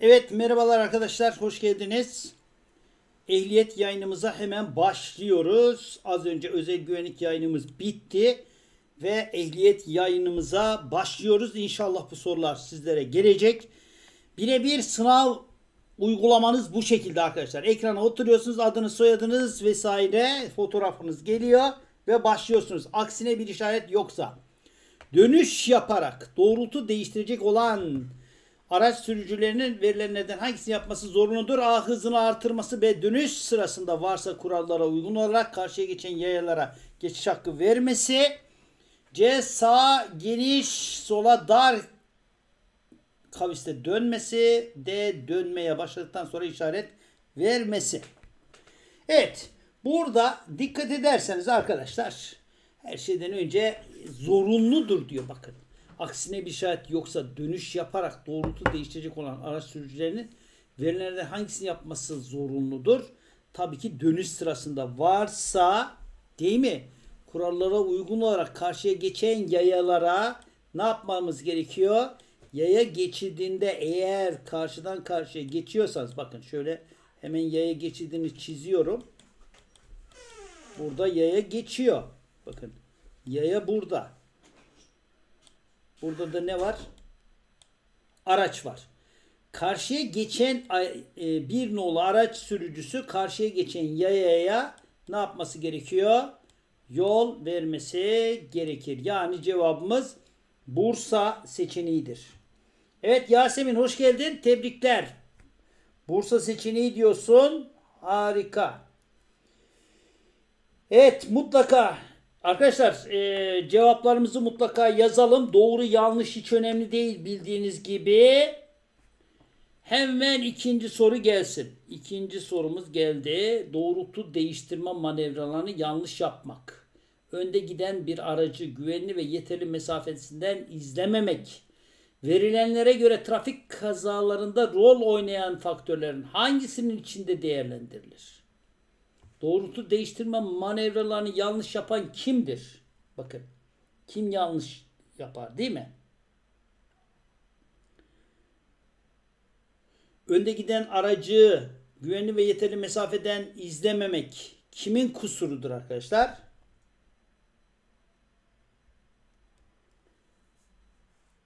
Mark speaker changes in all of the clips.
Speaker 1: Evet merhabalar arkadaşlar hoş geldiniz. Ehliyet yayınımıza hemen başlıyoruz. Az önce özel güvenlik yayınımız bitti ve ehliyet yayınımıza başlıyoruz. İnşallah bu sorular sizlere gelecek. Birebir sınav uygulamanız bu şekilde arkadaşlar. Ekrana oturuyorsunuz adınız soyadınız vesaire fotoğrafınız geliyor ve başlıyorsunuz. Aksine bir işaret yoksa dönüş yaparak doğrultu değiştirecek olan araç sürücülerinin verilenlerden hangisini yapması zorunludur? A. Hızını artırması B. Dönüş sırasında varsa kurallara uygun olarak karşıya geçen yayalara geçiş hakkı vermesi. C. Sağ geniş sola dar kaviste dönmesi. D. Dönmeye başladıktan sonra işaret vermesi. Evet. Burada dikkat ederseniz arkadaşlar her şeyden önce zorunludur diyor bakın. Aksine bir şahit yoksa dönüş yaparak doğrultu değiştirecek olan araç sürücülerinin verilenlerden hangisini yapması zorunludur? Tabii ki dönüş sırasında varsa değil mi? Kurallara uygun olarak karşıya geçen yayalara ne yapmamız gerekiyor? Yaya geçidinde eğer karşıdan karşıya geçiyorsanız bakın şöyle hemen yaya geçidini çiziyorum. Burada yaya geçiyor. Bakın yaya burada. Burada da ne var? Araç var. Karşıya geçen e, bir nolu araç sürücüsü karşıya geçen yayaya ne yapması gerekiyor? Yol vermesi gerekir. Yani cevabımız Bursa seçeneğidir. Evet Yasemin hoş geldin. Tebrikler. Bursa seçeneği diyorsun. Harika. Evet mutlaka Arkadaşlar e, cevaplarımızı mutlaka yazalım. Doğru yanlış hiç önemli değil bildiğiniz gibi. Hemen ikinci soru gelsin. İkinci sorumuz geldi. Doğrultu değiştirme manevralarını yanlış yapmak. Önde giden bir aracı güvenli ve yeterli mesafesinden izlememek. Verilenlere göre trafik kazalarında rol oynayan faktörlerin hangisinin içinde değerlendirilir? Doğrultu değiştirme manevralarını yanlış yapan kimdir? Bakın. Kim yanlış yapar değil mi? Önde giden aracı güvenli ve yeterli mesafeden izlememek kimin kusurudur arkadaşlar?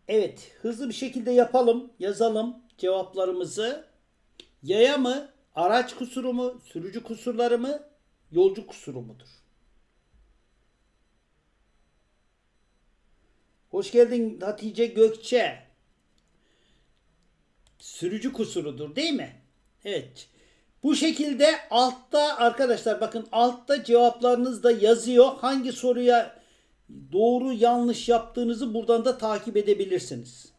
Speaker 1: Evet, hızlı bir şekilde yapalım, yazalım cevaplarımızı. Yaya mı, Araç kusuru mu, sürücü kusurları mı, yolcu kusuru mudur? Hoş geldin Hatice Gökçe. Sürücü kusurudur değil mi? Evet. Bu şekilde altta arkadaşlar bakın altta cevaplarınız da yazıyor. Hangi soruya doğru yanlış yaptığınızı buradan da takip edebilirsiniz.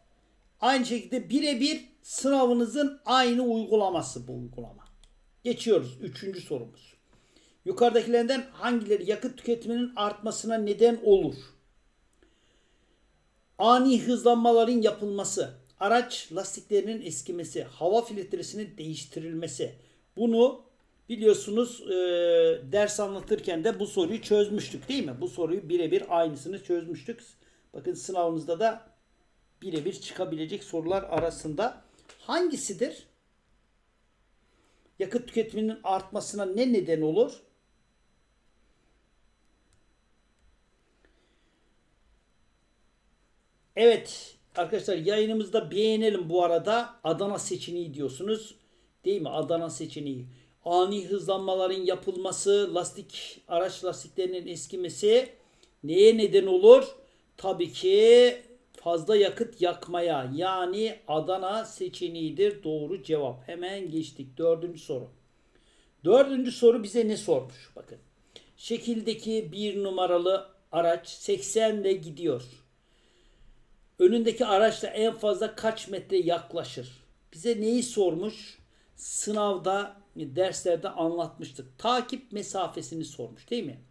Speaker 1: Aynı şekilde birebir sınavınızın aynı uygulaması bu uygulama. Geçiyoruz. Üçüncü sorumuz. Yukarıdakilerden hangileri yakıt tüketiminin artmasına neden olur? Ani hızlanmaların yapılması, araç lastiklerinin eskimesi, hava filtresinin değiştirilmesi. Bunu biliyorsunuz e, ders anlatırken de bu soruyu çözmüştük değil mi? Bu soruyu birebir aynısını çözmüştük. Bakın sınavınızda da birebir çıkabilecek sorular arasında hangisidir? Yakıt tüketiminin artmasına ne neden olur? Evet arkadaşlar yayınımızda beğenelim bu arada. Adana seçeneği diyorsunuz. Değil mi? Adana seçeneği. Ani hızlanmaların yapılması, lastik araç lastiklerinin eskimesi neye neden olur? Tabii ki fazla yakıt yakmaya yani Adana seçeneğidir doğru cevap. Hemen geçtik. Dördüncü soru. Dördüncü soru bize ne sormuş? Bakın. Şekildeki bir numaralı araç 80 ile gidiyor. Önündeki araçla en fazla kaç metre yaklaşır? Bize neyi sormuş? Sınavda, derslerde anlatmıştık. Takip mesafesini sormuş değil mi?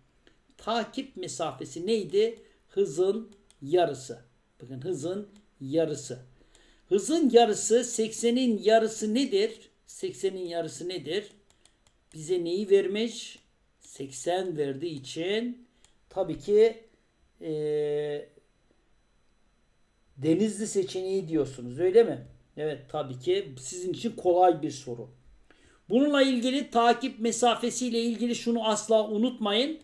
Speaker 1: Takip mesafesi neydi? Hızın yarısı. Bakın hızın yarısı. Hızın yarısı 80'in yarısı nedir? 80'in yarısı nedir? Bize neyi vermiş? 80 verdiği için tabii ki e, denizli seçeneği diyorsunuz öyle mi? Evet tabii ki sizin için kolay bir soru. Bununla ilgili takip mesafesiyle ilgili şunu asla unutmayın.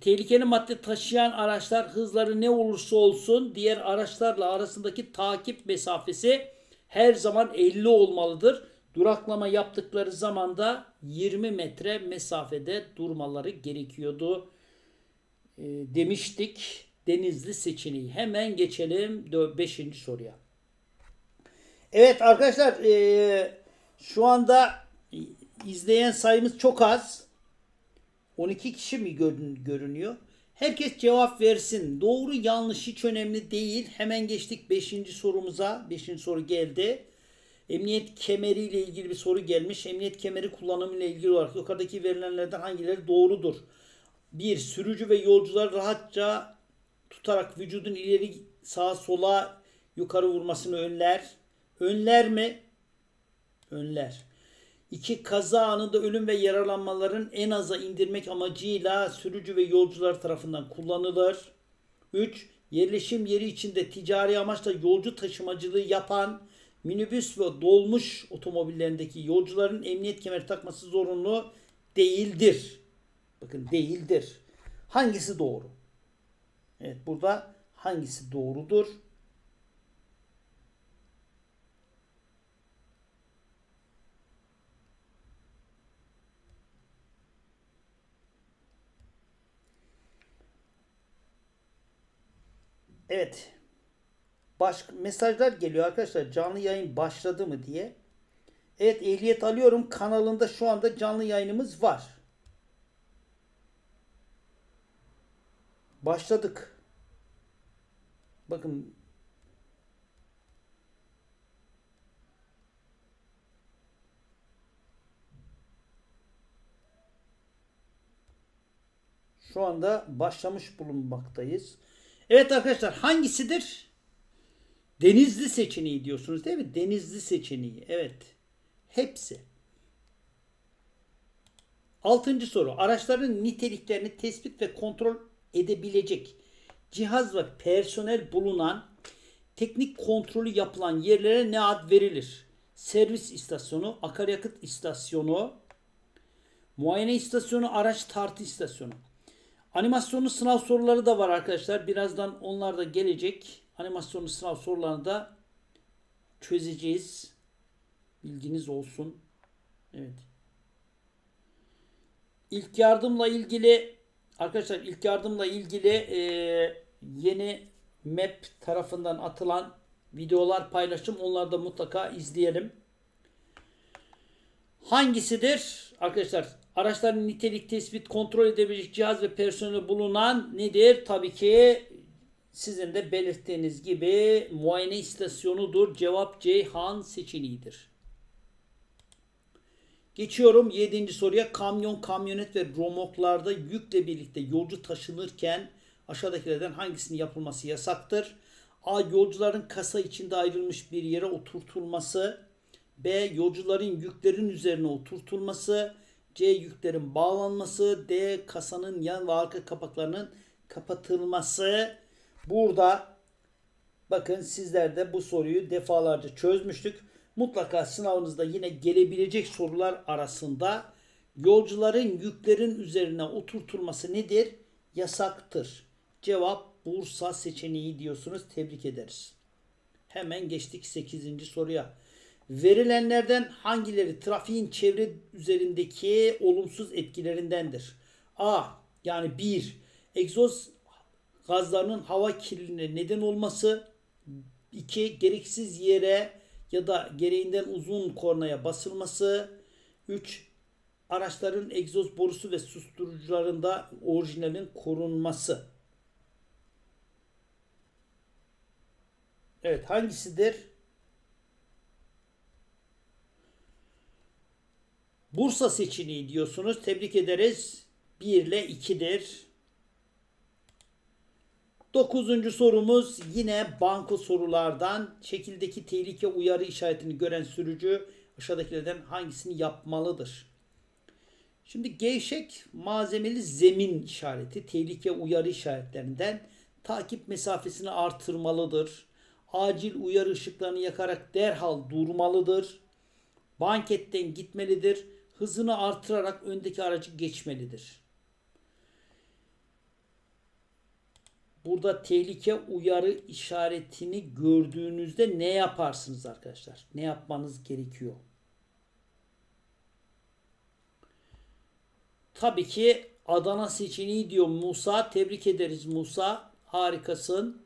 Speaker 1: Tehlikeli madde taşıyan araçlar hızları ne olursa olsun diğer araçlarla arasındaki takip mesafesi her zaman 50 olmalıdır. Duraklama yaptıkları zaman da 20 metre mesafede durmaları gerekiyordu e, demiştik. Denizli seçeneği. Hemen geçelim 5. soruya. Evet arkadaşlar e, şu anda izleyen sayımız çok az. 12 kişi mi görün, görünüyor? Herkes cevap versin. Doğru yanlış hiç önemli değil. Hemen geçtik 5. sorumuza. 5. soru geldi. Emniyet kemeri ile ilgili bir soru gelmiş. Emniyet kemeri kullanımı ile ilgili olarak yukarıdaki verilenlerden hangileri doğrudur? 1. Sürücü ve yolcular rahatça tutarak vücudun ileri sağa sola yukarı vurmasını önler. Önler mi? Önler. 2. Kaza anında ölüm ve yaralanmaların en aza indirmek amacıyla sürücü ve yolcular tarafından kullanılır. 3. Yerleşim yeri içinde ticari amaçla yolcu taşımacılığı yapan minibüs ve dolmuş otomobillerindeki yolcuların emniyet kemeri takması zorunlu değildir. Bakın değildir. Hangisi doğru? Evet burada hangisi doğrudur? Evet. Başka mesajlar geliyor arkadaşlar. Canlı yayın başladı mı diye. Evet ehliyet alıyorum kanalında şu anda canlı yayınımız var. Başladık. Bakın Şu anda başlamış bulunmaktayız. Evet arkadaşlar hangisidir? Denizli seçeneği diyorsunuz değil mi? Denizli seçeneği. Evet. Hepsi. Altıncı soru. Araçların niteliklerini tespit ve kontrol edebilecek cihaz ve personel bulunan teknik kontrolü yapılan yerlere ne ad verilir? Servis istasyonu, akaryakıt istasyonu, muayene istasyonu, araç tartı istasyonu. Animasyonlu sınav soruları da var arkadaşlar. Birazdan onlar da gelecek. Animasyonlu sınav sorularını da çözeceğiz. Bilginiz olsun. Evet. İlk yardımla ilgili arkadaşlar ilk yardımla ilgili e, yeni map tarafından atılan videolar paylaştım. Onları da mutlaka izleyelim. Hangisidir? Arkadaşlar araçların nitelik tespit kontrol edebilecek cihaz ve personeli bulunan nedir? Tabii ki sizin de belirttiğiniz gibi muayene istasyonudur. Cevap Ceyhan seçeneğidir. Geçiyorum 7. soruya. Kamyon, kamyonet ve romoklarda yükle birlikte yolcu taşınırken aşağıdakilerden hangisinin yapılması yasaktır? A. Yolcuların kasa içinde ayrılmış bir yere oturtulması. B. Yolcuların yüklerin üzerine oturtulması. C. Yüklerin bağlanması. D. Kasanın yan ve arka kapaklarının kapatılması. Burada bakın sizler de bu soruyu defalarca çözmüştük. Mutlaka sınavınızda yine gelebilecek sorular arasında yolcuların yüklerin üzerine oturtulması nedir? Yasaktır. Cevap Bursa seçeneği diyorsunuz. Tebrik ederiz. Hemen geçtik 8. soruya. Verilenlerden hangileri trafiğin çevre üzerindeki olumsuz etkilerindendir? A. Yani 1. Egzoz gazlarının hava kirliliğine neden olması. 2. Gereksiz yere ya da gereğinden uzun kornaya basılması. 3. Araçların egzoz borusu ve susturucularında orijinalin korunması. Evet hangisidir? Bursa seçeneği diyorsunuz. Tebrik ederiz. 1 ile 2'dir. Dokuzuncu sorumuz yine banko sorulardan. Şekildeki tehlike uyarı işaretini gören sürücü aşağıdakilerden hangisini yapmalıdır? Şimdi gevşek malzemeli zemin işareti tehlike uyarı işaretlerinden takip mesafesini artırmalıdır. acil uyarı ışıklarını yakarak derhal durmalıdır. Banketten gitmelidir. Hızını artırarak öndeki aracı geçmelidir. Burada tehlike uyarı işaretini gördüğünüzde ne yaparsınız arkadaşlar? Ne yapmanız gerekiyor? Tabii ki Adana seçeneği diyor Musa. Tebrik ederiz Musa. Harikasın.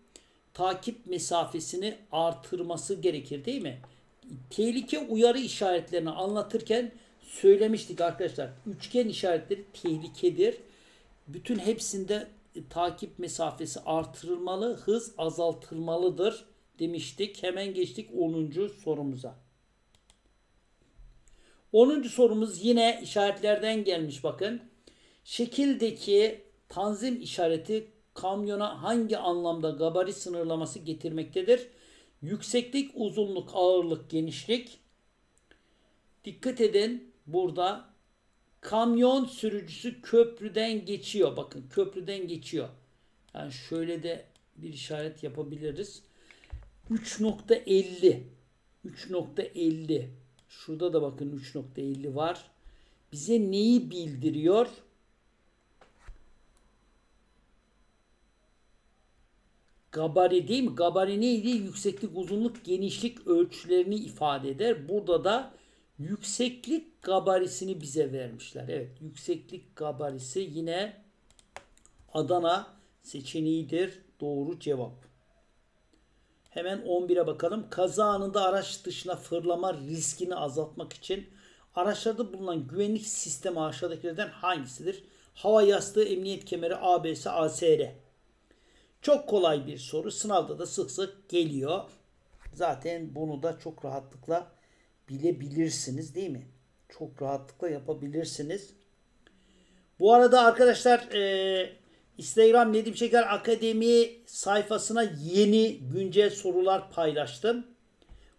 Speaker 1: Takip mesafesini artırması gerekir değil mi? Tehlike uyarı işaretlerini anlatırken söylemiştik arkadaşlar. Üçgen işaretleri tehlikedir. Bütün hepsinde takip mesafesi artırılmalı, hız azaltılmalıdır demiştik. Hemen geçtik 10. sorumuza. 10. sorumuz yine işaretlerden gelmiş bakın. Şekildeki tanzim işareti kamyona hangi anlamda gabari sınırlaması getirmektedir? Yükseklik, uzunluk, ağırlık, genişlik. Dikkat edin burada kamyon sürücüsü köprüden geçiyor. Bakın köprüden geçiyor. Yani şöyle de bir işaret yapabiliriz. 3.50 3.50 Şurada da bakın 3.50 var. Bize neyi bildiriyor? Gabari değil mi? Gabari neydi? Yükseklik, uzunluk, genişlik ölçülerini ifade eder. Burada da yükseklik gabarisini bize vermişler. Evet, yükseklik gabarisi yine Adana seçeneğidir. Doğru cevap. Hemen 11'e bakalım. Kaza anında araç dışına fırlama riskini azaltmak için araçlarda bulunan güvenlik sistemi aşağıdakilerden hangisidir? Hava yastığı, emniyet kemeri, ABS, ASR. Çok kolay bir soru. Sınavda da sık sık geliyor. Zaten bunu da çok rahatlıkla bilebilirsiniz değil mi? Çok rahatlıkla yapabilirsiniz. Bu arada arkadaşlar e, Instagram Nedim Şeker Akademi sayfasına yeni güncel sorular paylaştım.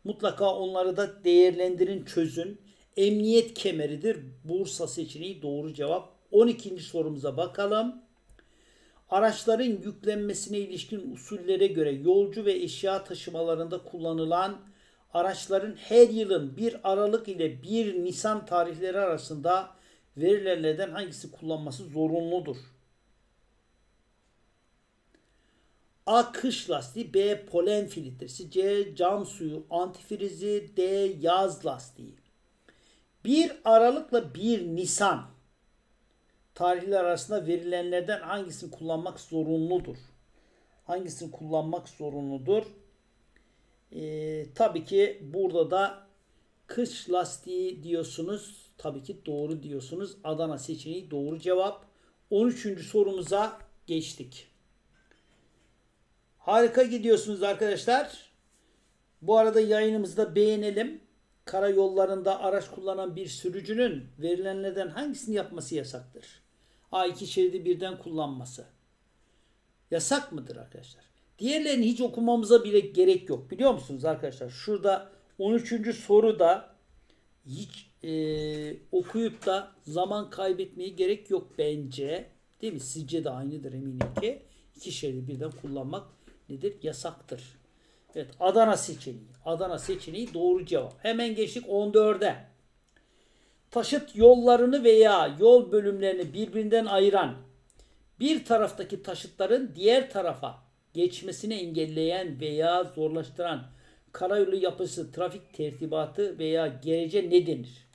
Speaker 1: Mutlaka onları da değerlendirin, çözün. Emniyet kemeridir. Bursa seçeneği doğru cevap. 12. sorumuza bakalım. Araçların yüklenmesine ilişkin usullere göre yolcu ve eşya taşımalarında kullanılan araçların her yılın 1 Aralık ile 1 Nisan tarihleri arasında verilenlerden hangisi kullanması zorunludur? A. Kış lastiği B. Polen filtresi C. Cam suyu antifrizi D. Yaz lastiği 1 Aralık'la 1 Nisan tarihler arasında verilenlerden hangisini kullanmak zorunludur? Hangisini kullanmak zorunludur? Ee, tabii ki burada da kış lastiği diyorsunuz. Tabii ki doğru diyorsunuz. Adana seçeneği doğru cevap. 13. sorumuza geçtik. Harika gidiyorsunuz arkadaşlar. Bu arada yayınımızı da beğenelim. Karayollarında araç kullanan bir sürücünün verilenlerden hangisini yapması yasaktır? A iki şeridi birden kullanması. Yasak mıdır arkadaşlar? Diğerlerini hiç okumamıza bile gerek yok. Biliyor musunuz arkadaşlar? Şurada 13. soruda hiç e, okuyup da zaman kaybetmeye gerek yok bence. Değil mi? Sizce de aynıdır eminim ki. İki şeridi birden kullanmak nedir? Yasaktır. Evet Adana seçeneği. Adana seçeneği doğru cevap. Hemen geçtik 14'e. Taşıt yollarını veya yol bölümlerini birbirinden ayıran bir taraftaki taşıtların diğer tarafa geçmesini engelleyen veya zorlaştıran karayolu yapısı, trafik tertibatı veya gerece ne denir?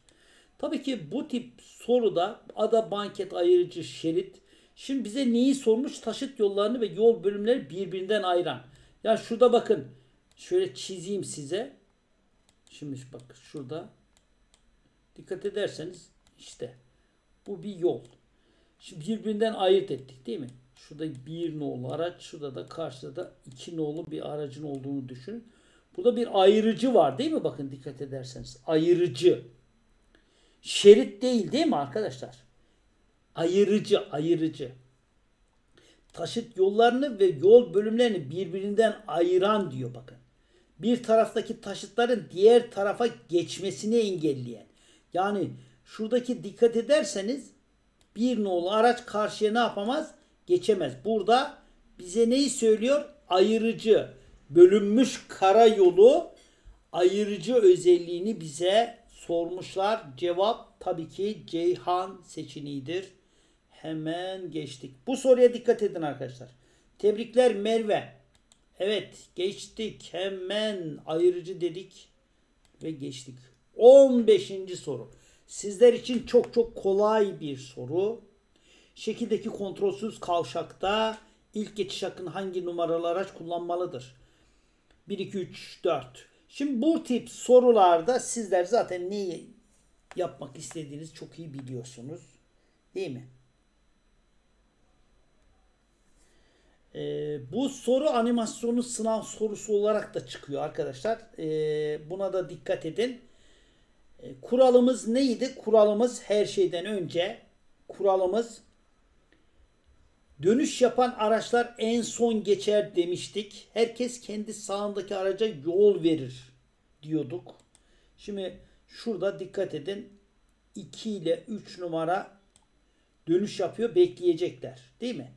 Speaker 1: Tabii ki bu tip soruda ada banket ayırıcı şerit Şimdi bize neyi sormuş? Taşıt yollarını ve yol bölümleri birbirinden ayıran. Ya şurada bakın. Şöyle çizeyim size. Şimdi bak şurada. Dikkat ederseniz işte bu bir yol. Şimdi birbirinden ayırt ettik değil mi? Şurada bir nolu araç, şurada da karşıda da iki nolu bir aracın olduğunu düşünün. Burada bir ayırıcı var değil mi? Bakın dikkat ederseniz. Ayırıcı. Şerit değil değil mi arkadaşlar? ayırıcı, ayırıcı. Taşıt yollarını ve yol bölümlerini birbirinden ayıran diyor bakın. Bir taraftaki taşıtların diğer tarafa geçmesini engelleyen. Yani şuradaki dikkat ederseniz bir nolu araç karşıya ne yapamaz? Geçemez. Burada bize neyi söylüyor? Ayırıcı. bölünmüş karayolu ayırıcı özelliğini bize sormuşlar. Cevap tabii ki Ceyhan seçeneğidir. Hemen geçtik. Bu soruya dikkat edin arkadaşlar. Tebrikler Merve. Evet geçtik. Hemen ayırıcı dedik ve geçtik. 15. soru. Sizler için çok çok kolay bir soru. Şekildeki kontrolsüz kavşakta ilk geçiş hakkını hangi numaralı araç kullanmalıdır? 1, 2, 3, 4. Şimdi bu tip sorularda sizler zaten neyi yapmak istediğinizi çok iyi biliyorsunuz. Değil mi? Ee, bu soru animasyonu sınav sorusu olarak da çıkıyor arkadaşlar. Ee, buna da dikkat edin. Ee, kuralımız neydi? Kuralımız her şeyden önce kuralımız dönüş yapan araçlar en son geçer demiştik. Herkes kendi sağındaki araca yol verir diyorduk. Şimdi şurada dikkat edin. 2 ile 3 numara dönüş yapıyor bekleyecekler. Değil mi?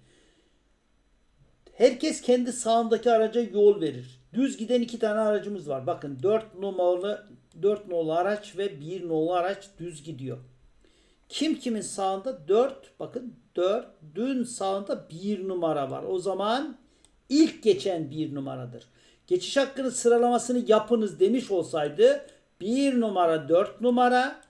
Speaker 1: Herkes kendi sağındaki araca yol verir. Düz giden iki tane aracımız var. Bakın 4 numaralı 4 nolu araç ve 1 nolu araç düz gidiyor. Kim kimin sağında? 4. Bakın 4. Dün sağında 1 numara var. O zaman ilk geçen 1 numaradır. Geçiş hakkını sıralamasını yapınız demiş olsaydı 1 numara 4 numara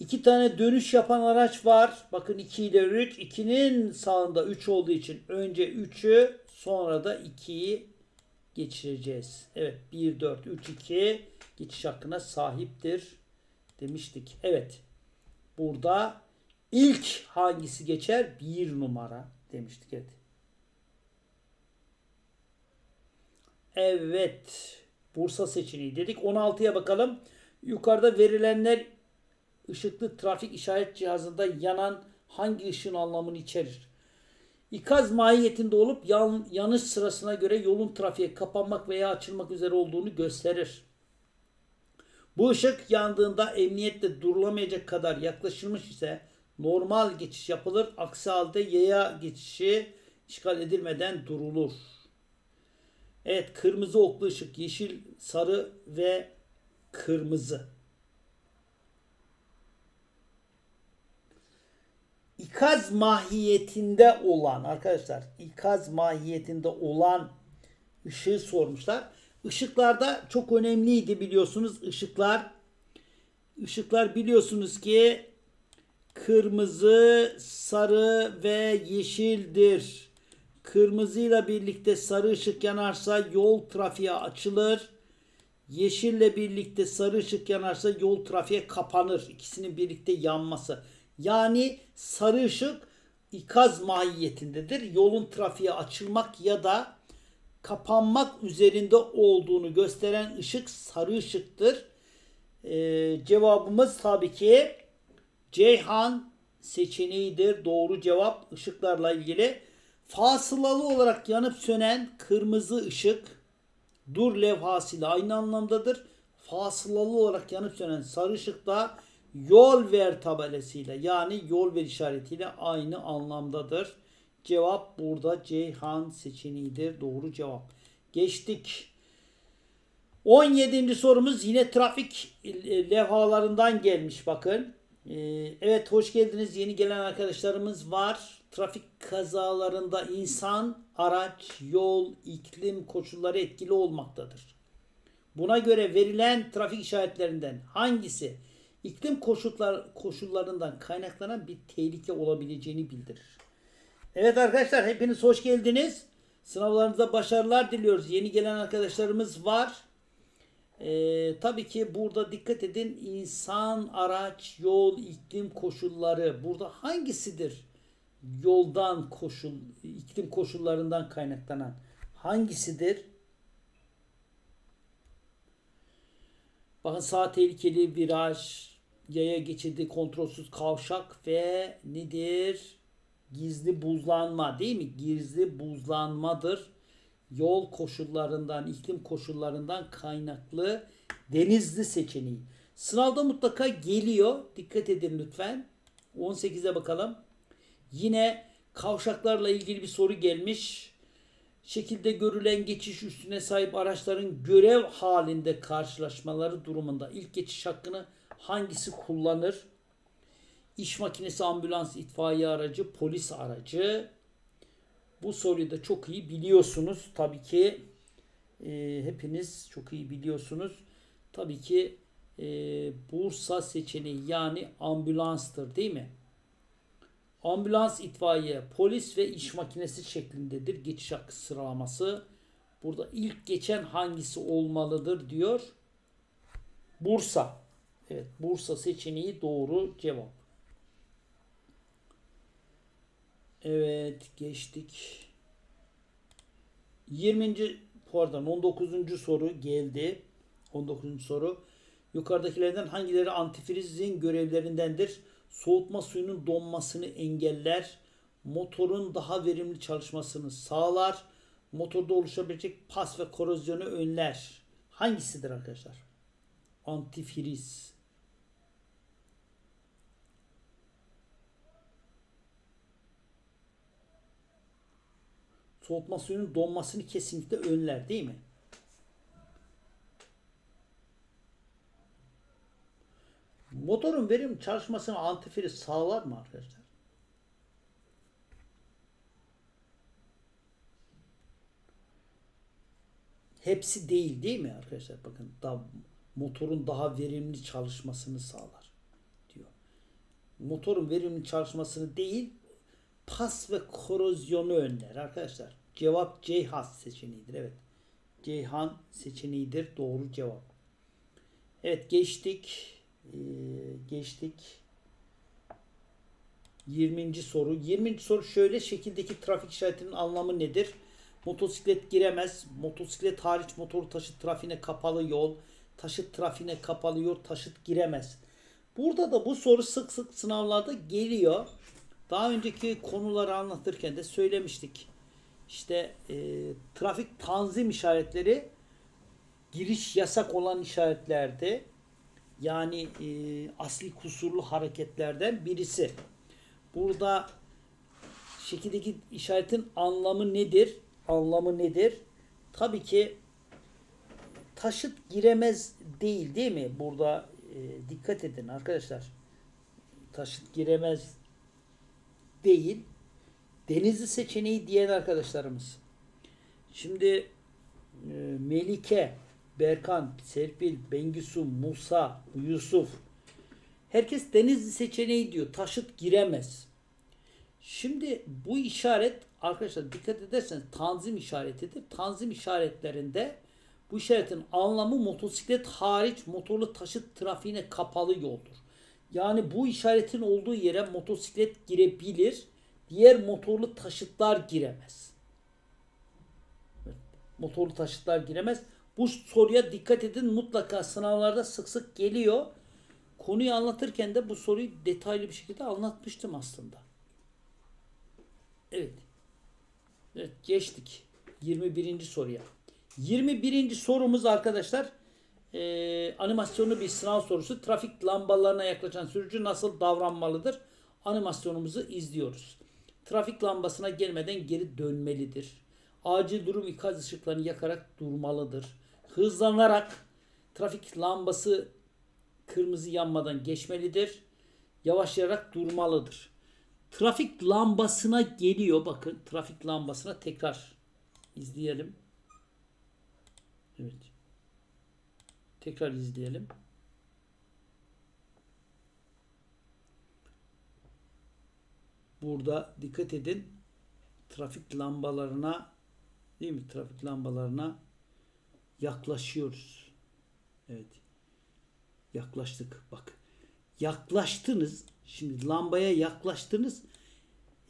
Speaker 1: İki tane dönüş yapan araç var. Bakın 2 ile 3. 2'nin sağında 3 olduğu için önce 3'ü sonra da 2'yi geçireceğiz. Evet 1, 4, 3, 2 geçiş hakkına sahiptir demiştik. Evet burada ilk hangisi geçer? 1 numara demiştik. Evet. Evet. Bursa seçeneği dedik. 16'ya bakalım. Yukarıda verilenler ışıklı trafik işaret cihazında yanan hangi ışığın anlamını içerir? İkaz mahiyetinde olup yan, yanış sırasına göre yolun trafiğe kapanmak veya açılmak üzere olduğunu gösterir. Bu ışık yandığında emniyetle durulamayacak kadar yaklaşılmış ise normal geçiş yapılır. Aksi halde yaya geçişi işgal edilmeden durulur. Evet kırmızı oklu ışık, yeşil, sarı ve kırmızı. ikaz mahiyetinde olan arkadaşlar ikaz mahiyetinde olan ışığı sormuşlar. Işıklarda çok önemliydi biliyorsunuz ışıklar. Işıklar biliyorsunuz ki kırmızı, sarı ve yeşildir. Kırmızıyla birlikte sarı ışık yanarsa yol trafiğe açılır. Yeşille birlikte sarı ışık yanarsa yol trafiğe kapanır. İkisinin birlikte yanması. Yani sarı ışık ikaz mahiyetindedir. Yolun trafiğe açılmak ya da kapanmak üzerinde olduğunu gösteren ışık sarı ışıktır. Ee, cevabımız tabii ki Ceyhan seçeneğidir. Doğru cevap ışıklarla ilgili. Fasılalı olarak yanıp sönen kırmızı ışık dur levhasıyla aynı anlamdadır. Fasılalı olarak yanıp sönen sarı ışık da yol ver tabelasıyla yani yol ver işaretiyle aynı anlamdadır. Cevap burada Ceyhan seçeneğidir. Doğru cevap. Geçtik. 17. sorumuz yine trafik levhalarından gelmiş bakın. Ee, evet hoş geldiniz. Yeni gelen arkadaşlarımız var. Trafik kazalarında insan, araç, yol, iklim koşulları etkili olmaktadır. Buna göre verilen trafik işaretlerinden hangisi iklim koşullar, koşullarından kaynaklanan bir tehlike olabileceğini bildirir. Evet arkadaşlar hepiniz hoş geldiniz. Sınavlarınızda başarılar diliyoruz. Yeni gelen arkadaşlarımız var. Ee, tabii ki burada dikkat edin insan, araç, yol, iklim koşulları burada hangisidir? Yoldan koşul, iklim koşullarından kaynaklanan hangisidir? Bakın sağ tehlikeli viraj, yaya geçidi, kontrolsüz kavşak ve nedir? Gizli buzlanma değil mi? Gizli buzlanmadır. Yol koşullarından, iklim koşullarından kaynaklı denizli seçeneği. Sınavda mutlaka geliyor. Dikkat edin lütfen. 18'e bakalım. Yine kavşaklarla ilgili bir soru gelmiş. şekilde görülen geçiş üstüne sahip araçların görev halinde karşılaşmaları durumunda ilk geçiş hakkını hangisi kullanır? İş makinesi, ambulans, itfaiye aracı, polis aracı. Bu soruyu da çok iyi biliyorsunuz. Tabii ki e, hepiniz çok iyi biliyorsunuz. Tabii ki e, Bursa seçeneği yani ambulanstır değil mi? Ambulans, itfaiye, polis ve iş makinesi şeklindedir geçiş hakkı sıralaması. Burada ilk geçen hangisi olmalıdır diyor. Bursa. Evet Bursa seçeneği doğru cevap. Evet geçtik. 20. pardon 19. soru geldi. 19. soru. Yukarıdakilerden hangileri antifrizin görevlerindendir? Soğutma suyunun donmasını engeller. Motorun daha verimli çalışmasını sağlar. Motorda oluşabilecek pas ve korozyonu önler. Hangisidir arkadaşlar? Antifriz. Soğutma suyunun donmasını kesinlikle önler değil mi? Motorun verim çalışmasına antifriz sağlar mı arkadaşlar? Hepsi değil değil mi arkadaşlar? Bakın da motorun daha verimli çalışmasını sağlar diyor. Motorun verimli çalışmasını değil pas ve korozyonu önler arkadaşlar. Cevap Ceyhan seçeneğidir. Evet. Ceyhan seçeneğidir. Doğru cevap. Evet geçtik. Ee, geçtik. 20. soru. 20. soru şöyle şekildeki trafik işaretinin anlamı nedir? Motosiklet giremez. Motosiklet hariç motor taşıt trafiğine kapalı yol. Taşıt trafiğine kapalı yol. Taşıt giremez. Burada da bu soru sık sık sınavlarda geliyor. Daha önceki konuları anlatırken de söylemiştik. İşte e, trafik tanzim işaretleri giriş yasak olan işaretlerdi. Yani e, asli kusurlu hareketlerden birisi. Burada şekildeki işaretin anlamı nedir? Anlamı nedir? Tabii ki taşıt giremez değil değil mi? Burada e, dikkat edin arkadaşlar. Taşıt giremez değil. Denizli seçeneği diyen arkadaşlarımız. Şimdi e, Melike, Berkan, Serpil, Bengisu, Musa, Yusuf. Herkes Denizli seçeneği diyor. Taşıt giremez. Şimdi bu işaret arkadaşlar dikkat ederseniz tanzim işaretidir. Tanzim işaretlerinde bu işaretin anlamı motosiklet hariç motorlu taşıt trafiğine kapalı yoldur. Yani bu işaretin olduğu yere motosiklet girebilir. Diğer motorlu taşıtlar giremez. Motorlu taşıtlar giremez. Bu soruya dikkat edin. Mutlaka sınavlarda sık sık geliyor. Konuyu anlatırken de bu soruyu detaylı bir şekilde anlatmıştım aslında. Evet. Evet geçtik. 21. soruya. 21. sorumuz arkadaşlar e, animasyonlu bir sınav sorusu. Trafik lambalarına yaklaşan sürücü nasıl davranmalıdır? Animasyonumuzu izliyoruz. Trafik lambasına gelmeden geri dönmelidir. Acil durum ikaz ışıklarını yakarak durmalıdır. Hızlanarak trafik lambası kırmızı yanmadan geçmelidir. Yavaşlayarak durmalıdır. Trafik lambasına geliyor. Bakın trafik lambasına tekrar izleyelim. Evet. Tekrar izleyelim. Burada dikkat edin. Trafik lambalarına değil mi? Trafik lambalarına yaklaşıyoruz. Evet. Yaklaştık. Bak. Yaklaştınız. Şimdi lambaya yaklaştınız.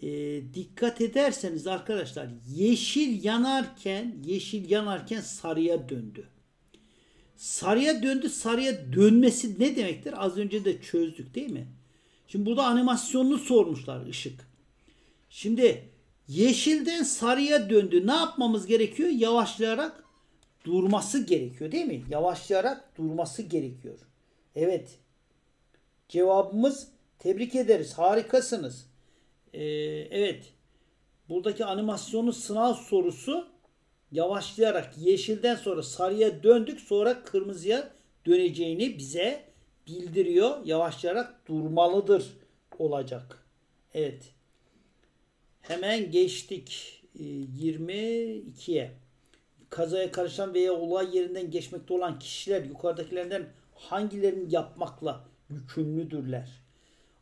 Speaker 1: E, dikkat ederseniz arkadaşlar yeşil yanarken yeşil yanarken sarıya döndü. Sarıya döndü. Sarıya dönmesi ne demektir? Az önce de çözdük değil mi? Şimdi burada animasyonunu sormuşlar ışık. Şimdi yeşilden sarıya döndü. Ne yapmamız gerekiyor? Yavaşlayarak durması gerekiyor değil mi? Yavaşlayarak durması gerekiyor. Evet. Cevabımız tebrik ederiz. Harikasınız. Ee, evet. Buradaki animasyonu sınav sorusu yavaşlayarak yeşilden sonra sarıya döndük sonra kırmızıya döneceğini bize bildiriyor. Yavaşlayarak durmalıdır olacak. Evet. Hemen geçtik e, 22'ye. Kazaya karışan veya olay yerinden geçmekte olan kişiler yukarıdakilerden hangilerini yapmakla yükümlüdürler?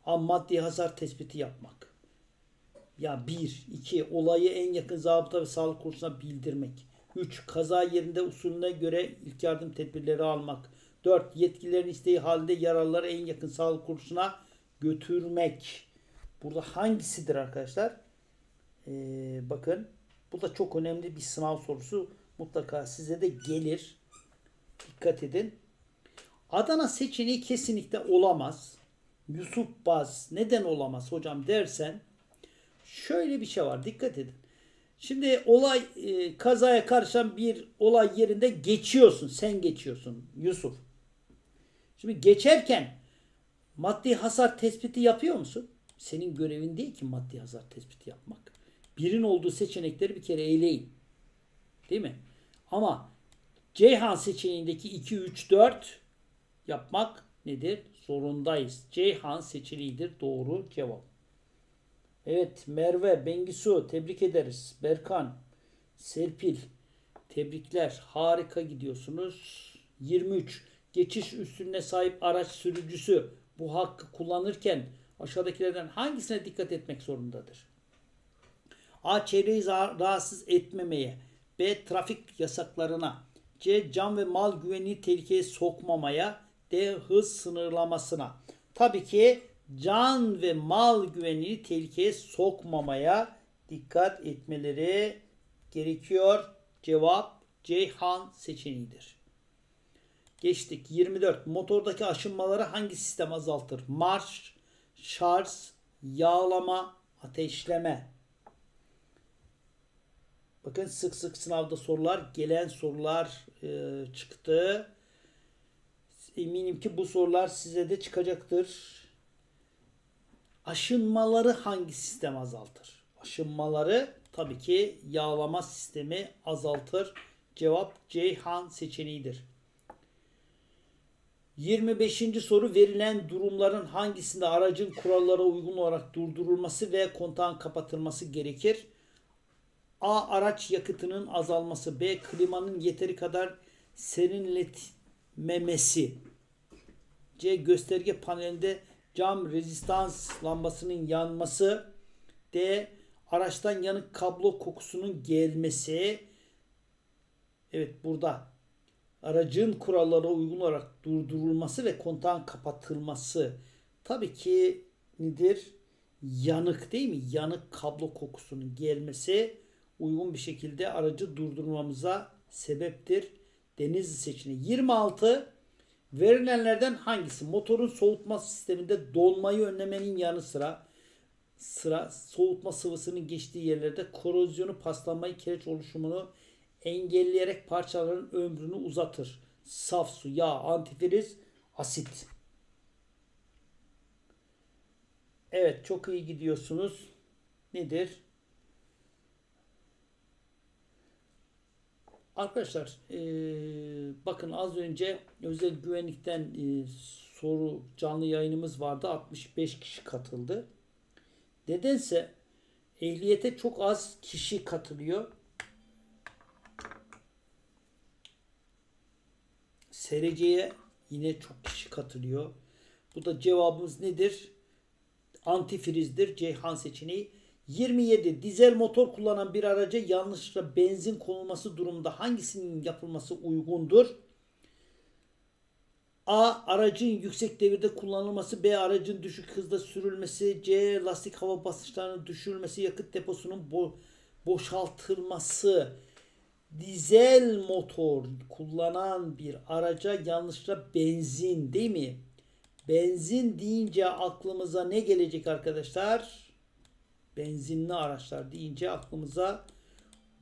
Speaker 1: A. Maddi hasar tespiti yapmak. Ya bir, iki, olayı en yakın zabıta ve sağlık kursuna bildirmek. 3. Kaza yerinde usulüne göre ilk yardım tedbirleri almak. 4. Yetkililerin isteği halinde yaralıları en yakın sağlık kursuna götürmek. Burada hangisidir arkadaşlar? Ee, bakın bu da çok önemli bir sınav sorusu. Mutlaka size de gelir. Dikkat edin. Adana seçeneği kesinlikle olamaz. Yusuf Baz neden olamaz hocam dersen şöyle bir şey var. Dikkat edin. Şimdi olay e, kazaya karışan bir olay yerinde geçiyorsun. Sen geçiyorsun Yusuf. Şimdi geçerken maddi hasar tespiti yapıyor musun? Senin görevin değil ki maddi hasar tespiti yapmak. Birin olduğu seçenekleri bir kere eyleyin. Değil mi? Ama Ceyhan seçeneğindeki 2, 3, 4 yapmak nedir? Zorundayız. Ceyhan seçeneğidir. Doğru cevap. Evet Merve, Bengisu tebrik ederiz. Berkan, Serpil tebrikler. Harika gidiyorsunuz. 23. Geçiş üstüne sahip araç sürücüsü bu hakkı kullanırken aşağıdakilerden hangisine dikkat etmek zorundadır? A. Çevreyi rahatsız etmemeye. B. Trafik yasaklarına. C. Can ve mal güvenliği tehlikeye sokmamaya. D. Hız sınırlamasına. Tabii ki can ve mal güvenliğini tehlikeye sokmamaya dikkat etmeleri gerekiyor. Cevap Ceyhan seçeneğidir. Geçtik. 24. Motordaki aşınmaları hangi sistem azaltır? Marş, şarj, yağlama, ateşleme. Bakın sık sık sınavda sorular, gelen sorular e, çıktı. Eminim ki bu sorular size de çıkacaktır. Aşınmaları hangi sistem azaltır? Aşınmaları tabii ki yağlama sistemi azaltır. Cevap Ceyhan seçeneğidir. 25. soru verilen durumların hangisinde aracın kurallara uygun olarak durdurulması ve kontağın kapatılması gerekir? A. Araç yakıtının azalması. B. Klimanın yeteri kadar serinletmemesi. C. Gösterge panelinde cam rezistans lambasının yanması. D. Araçtan yanık kablo kokusunun gelmesi. Evet burada aracın kurallara uygun olarak durdurulması ve kontağın kapatılması. Tabii ki nedir? Yanık değil mi? Yanık kablo kokusunun gelmesi uygun bir şekilde aracı durdurmamıza sebeptir. Denizli seçeneği. 26 verilenlerden hangisi motorun soğutma sisteminde dolmayı önlemenin yanı sıra sıra soğutma sıvısının geçtiği yerlerde korozyonu, paslanmayı, kireç oluşumunu engelleyerek parçaların ömrünü uzatır. Saf su, yağ, antifriz, asit. Evet çok iyi gidiyorsunuz. Nedir? Arkadaşlar e, bakın az önce özel güvenlikten e, soru canlı yayınımız vardı. 65 kişi katıldı. Nedense ehliyete çok az kişi katılıyor. SRC'ye yine çok kişi katılıyor. Bu da cevabımız nedir? Antifrizdir. Ceyhan seçeneği. 27. Dizel motor kullanan bir araca yanlışlıkla benzin konulması durumunda hangisinin yapılması uygundur? A. Aracın yüksek devirde kullanılması. B. Aracın düşük hızda sürülmesi. C. Lastik hava basınçlarının düşürülmesi. Yakıt deposunun bo boşaltılması. Dizel motor kullanan bir araca yanlışlıkla benzin değil mi? Benzin deyince aklımıza ne gelecek arkadaşlar? Benzinli araçlar deyince aklımıza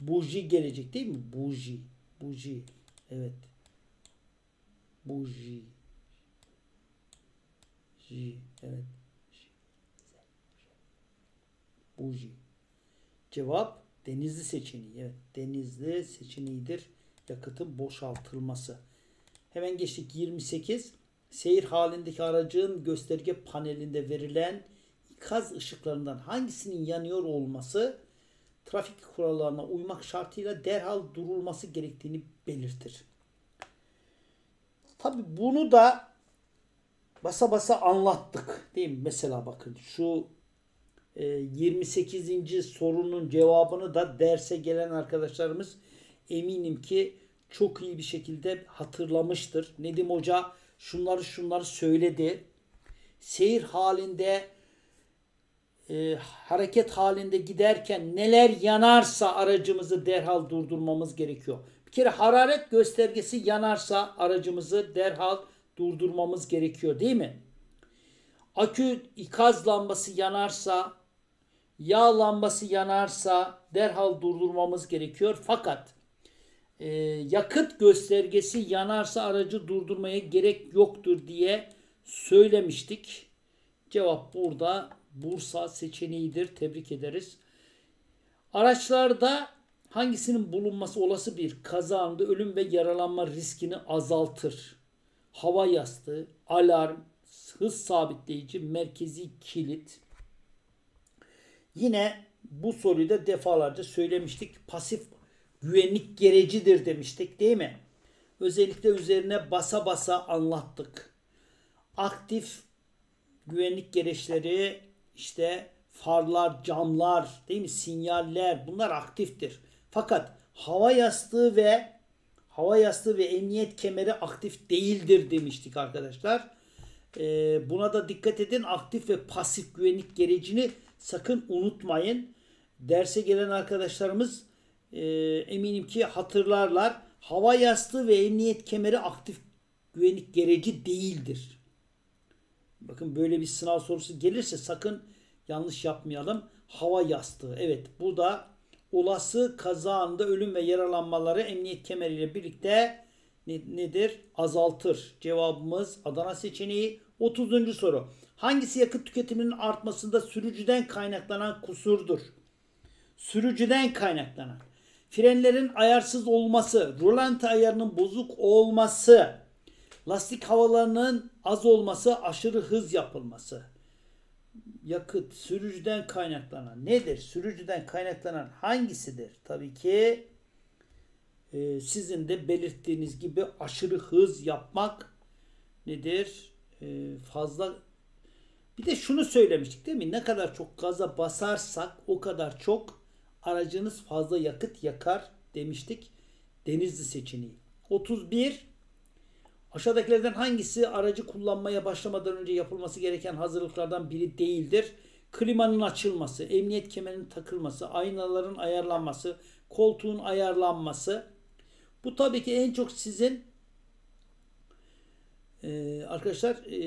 Speaker 1: buji gelecek değil mi? Buji. Buji. Evet. Buji. Ji. Evet. Buji. Cevap Denizli seçeneği. Evet, denizli seçeneğidir yakıtın boşaltılması. Hemen geçtik 28. Seyir halindeki aracın gösterge panelinde verilen ikaz ışıklarından hangisinin yanıyor olması trafik kurallarına uymak şartıyla derhal durulması gerektiğini belirtir. Tabi bunu da basa basa anlattık değil mi? Mesela bakın şu 28. E, sorunun cevabını da derse gelen arkadaşlarımız eminim ki çok iyi bir şekilde hatırlamıştır. Nedim Hoca şunları şunları söyledi. Seyir halinde e, hareket halinde giderken neler yanarsa aracımızı derhal durdurmamız gerekiyor. Bir kere hararet göstergesi yanarsa aracımızı derhal durdurmamız gerekiyor değil mi? Akü ikaz lambası yanarsa, yağ lambası yanarsa derhal durdurmamız gerekiyor. Fakat e, yakıt göstergesi yanarsa aracı durdurmaya gerek yoktur diye söylemiştik. Cevap burada Bursa seçeneğidir. Tebrik ederiz. Araçlarda hangisinin bulunması olası bir kaza anında ölüm ve yaralanma riskini azaltır? Hava yastığı, alarm, hız sabitleyici, merkezi kilit. Yine bu soruyu da defalarca söylemiştik. Pasif güvenlik gerecidir demiştik değil mi? Özellikle üzerine basa basa anlattık. Aktif güvenlik gereçleri işte farlar, camlar, değil mi? Sinyaller bunlar aktiftir. Fakat hava yastığı ve hava yastığı ve emniyet kemeri aktif değildir demiştik arkadaşlar. Ee, buna da dikkat edin. Aktif ve pasif güvenlik gerecini sakın unutmayın. Derse gelen arkadaşlarımız e, eminim ki hatırlarlar. Hava yastığı ve emniyet kemeri aktif güvenlik gereci değildir. Bakın böyle bir sınav sorusu gelirse sakın yanlış yapmayalım. Hava yastığı. Evet bu da olası kaza ölüm ve yaralanmaları emniyet kemeriyle birlikte nedir? Azaltır. Cevabımız Adana seçeneği. 30. soru. Hangisi yakıt tüketiminin artmasında sürücüden kaynaklanan kusurdur? Sürücüden kaynaklanan. Frenlerin ayarsız olması, rolanti ayarının bozuk olması, lastik havalarının az olması, aşırı hız yapılması. Yakıt sürücüden kaynaklanan nedir? Sürücüden kaynaklanan hangisidir? Tabii ki e, sizin de belirttiğiniz gibi aşırı hız yapmak nedir? E, fazla bir de şunu söylemiştik değil mi? Ne kadar çok gaza basarsak o kadar çok aracınız fazla yakıt yakar demiştik. Denizli seçeneği. 31 Aşağıdakilerden hangisi aracı kullanmaya başlamadan önce yapılması gereken hazırlıklardan biri değildir? Klimanın açılması, emniyet kemerinin takılması, aynaların ayarlanması, koltuğun ayarlanması. Bu tabii ki en çok sizin e, arkadaşlar e,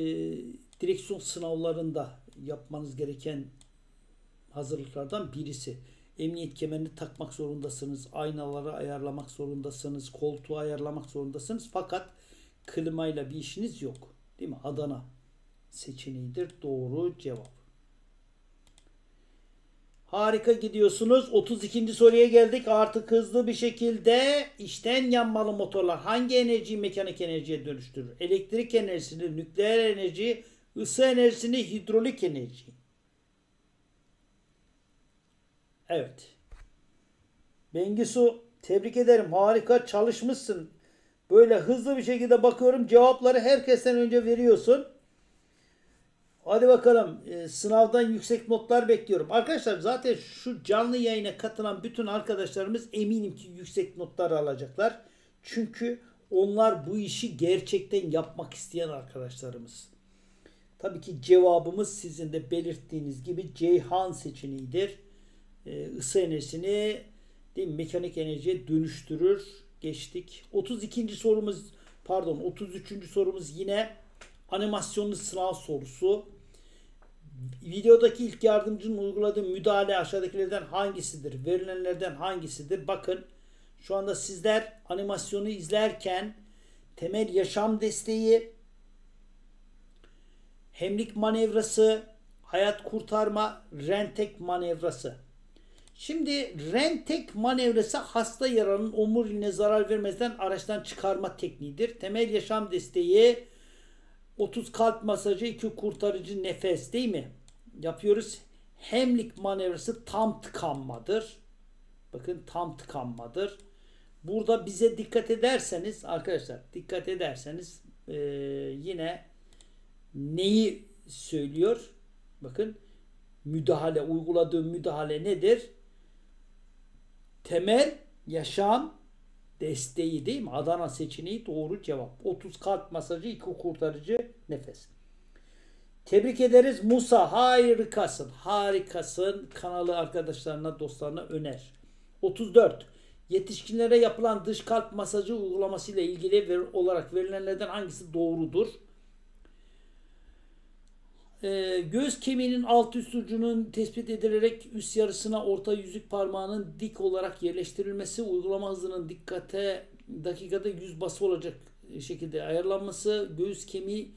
Speaker 1: direksiyon sınavlarında yapmanız gereken hazırlıklardan birisi. Emniyet kemerini takmak zorundasınız, aynaları ayarlamak zorundasınız, koltuğu ayarlamak zorundasınız. Fakat klimayla bir işiniz yok. Değil mi? Adana seçeneğidir. Doğru cevap. Harika gidiyorsunuz. 32. soruya geldik. Artık hızlı bir şekilde içten yanmalı motorlar hangi enerjiyi mekanik enerjiye dönüştürür? Elektrik enerjisini, nükleer enerji, ısı enerjisini, hidrolik enerji. Evet. Bengisu tebrik ederim. Harika çalışmışsın. Böyle hızlı bir şekilde bakıyorum cevapları herkesten önce veriyorsun. Hadi bakalım e, sınavdan yüksek notlar bekliyorum. Arkadaşlar zaten şu canlı yayına katılan bütün arkadaşlarımız eminim ki yüksek notlar alacaklar. Çünkü onlar bu işi gerçekten yapmak isteyen arkadaşlarımız. Tabii ki cevabımız sizin de belirttiğiniz gibi Ceyhan seçeneğidir. Ee, ısı enerjisini değil mi, mekanik enerjiye dönüştürür geçtik. 32. sorumuz pardon 33. sorumuz yine animasyonlu sınav sorusu. Videodaki ilk yardımcının uyguladığı müdahale aşağıdakilerden hangisidir? Verilenlerden hangisidir? Bakın şu anda sizler animasyonu izlerken temel yaşam desteği, hemlik manevrası, hayat kurtarma, rentek manevrası. Şimdi rentek manevrası hasta yaranın omuriliğine zarar vermezden araçtan çıkarma tekniğidir. Temel yaşam desteği 30 kalp masajı, 2 kurtarıcı nefes değil mi? Yapıyoruz. Hemlik manevrası tam tıkanmadır. Bakın tam tıkanmadır. Burada bize dikkat ederseniz arkadaşlar dikkat ederseniz e, yine neyi söylüyor? Bakın müdahale uyguladığım müdahale nedir? Temel yaşam desteği değil mi? Adana seçeneği doğru cevap. 30 kalp masajı, 2 kurtarıcı nefes. Tebrik ederiz Musa. Harikasın. Harikasın. Kanalı arkadaşlarına, dostlarına öner. 34. Yetişkinlere yapılan dış kalp masajı uygulaması ile ilgili ver, olarak verilenlerden hangisi doğrudur? Ee, göz kemiğinin alt üst ucunun tespit edilerek üst yarısına orta yüzük parmağının dik olarak yerleştirilmesi, uygulama hızının dikkate dakikada 100 bası olacak şekilde ayarlanması, göğüs kemiği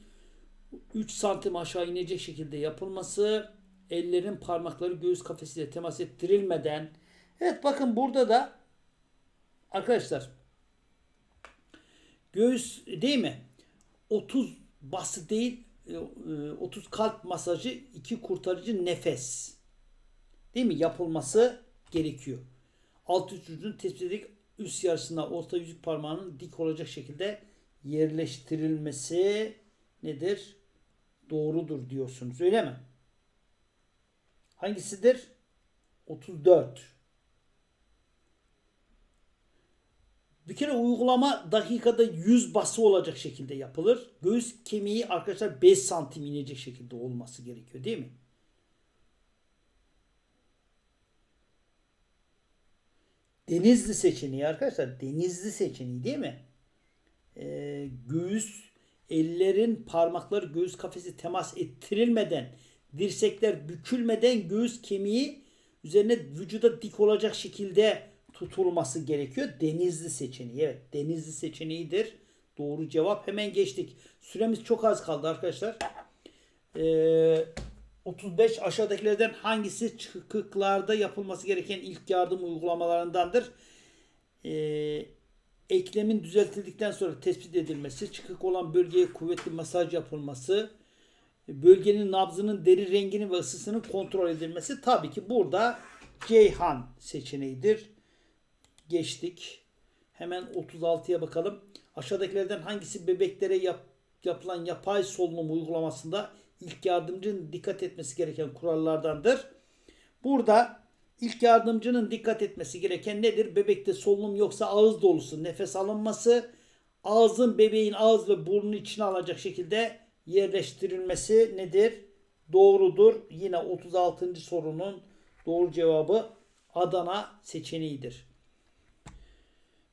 Speaker 1: 3 santim aşağı inecek şekilde yapılması, ellerin parmakları göğüs kafesiyle temas ettirilmeden. Evet bakın burada da arkadaşlar göğüs değil mi? 30 bası değil 30 kalp masajı, 2 kurtarıcı nefes. Değil mi? Yapılması gerekiyor. Alt üst ucunun tespit edildik üst yarısına orta yüzük parmağının dik olacak şekilde yerleştirilmesi nedir? Doğrudur diyorsunuz. Öyle mi? Hangisidir? 34. Bir kere uygulama dakikada 100 bası olacak şekilde yapılır. Göğüs kemiği arkadaşlar 5 santim inecek şekilde olması gerekiyor değil mi? Denizli seçeneği arkadaşlar. Denizli seçeneği değil mi? Ee, göğüs, ellerin parmakları göğüs kafesi temas ettirilmeden, dirsekler bükülmeden göğüs kemiği üzerine vücuda dik olacak şekilde tutulması gerekiyor. Denizli seçeneği. Evet denizli seçeneğidir. Doğru cevap. Hemen geçtik. Süremiz çok az kaldı arkadaşlar. Ee, 35 aşağıdakilerden hangisi çıkıklarda yapılması gereken ilk yardım uygulamalarındandır? Ee, eklemin düzeltildikten sonra tespit edilmesi, çıkık olan bölgeye kuvvetli masaj yapılması, bölgenin nabzının deri rengini ve ısısının kontrol edilmesi tabii ki burada Ceyhan seçeneğidir geçtik. Hemen 36'ya bakalım. Aşağıdakilerden hangisi bebeklere yap, yapılan yapay solunum uygulamasında ilk yardımcının dikkat etmesi gereken kurallardandır? Burada ilk yardımcının dikkat etmesi gereken nedir? Bebekte solunum yoksa ağız dolusu nefes alınması, ağzın bebeğin ağız ve burnunu içine alacak şekilde yerleştirilmesi nedir? Doğrudur. Yine 36. sorunun doğru cevabı Adana seçeneğidir.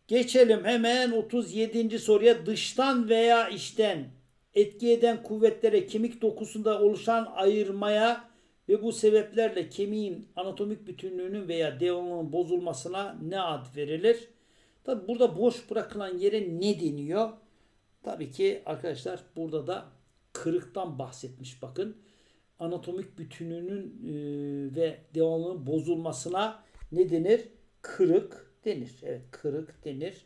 Speaker 1: Geçelim hemen 37. soruya. Dıştan veya içten etki eden kuvvetlere kemik dokusunda oluşan ayırmaya ve bu sebeplerle kemiğin anatomik bütünlüğünün veya devamının bozulmasına ne ad verilir? Tabi burada boş bırakılan yere ne deniyor? Tabii ki arkadaşlar burada da kırıktan bahsetmiş bakın. Anatomik bütünlüğünün e, ve devamının bozulmasına ne denir? Kırık denir. Evet kırık denir.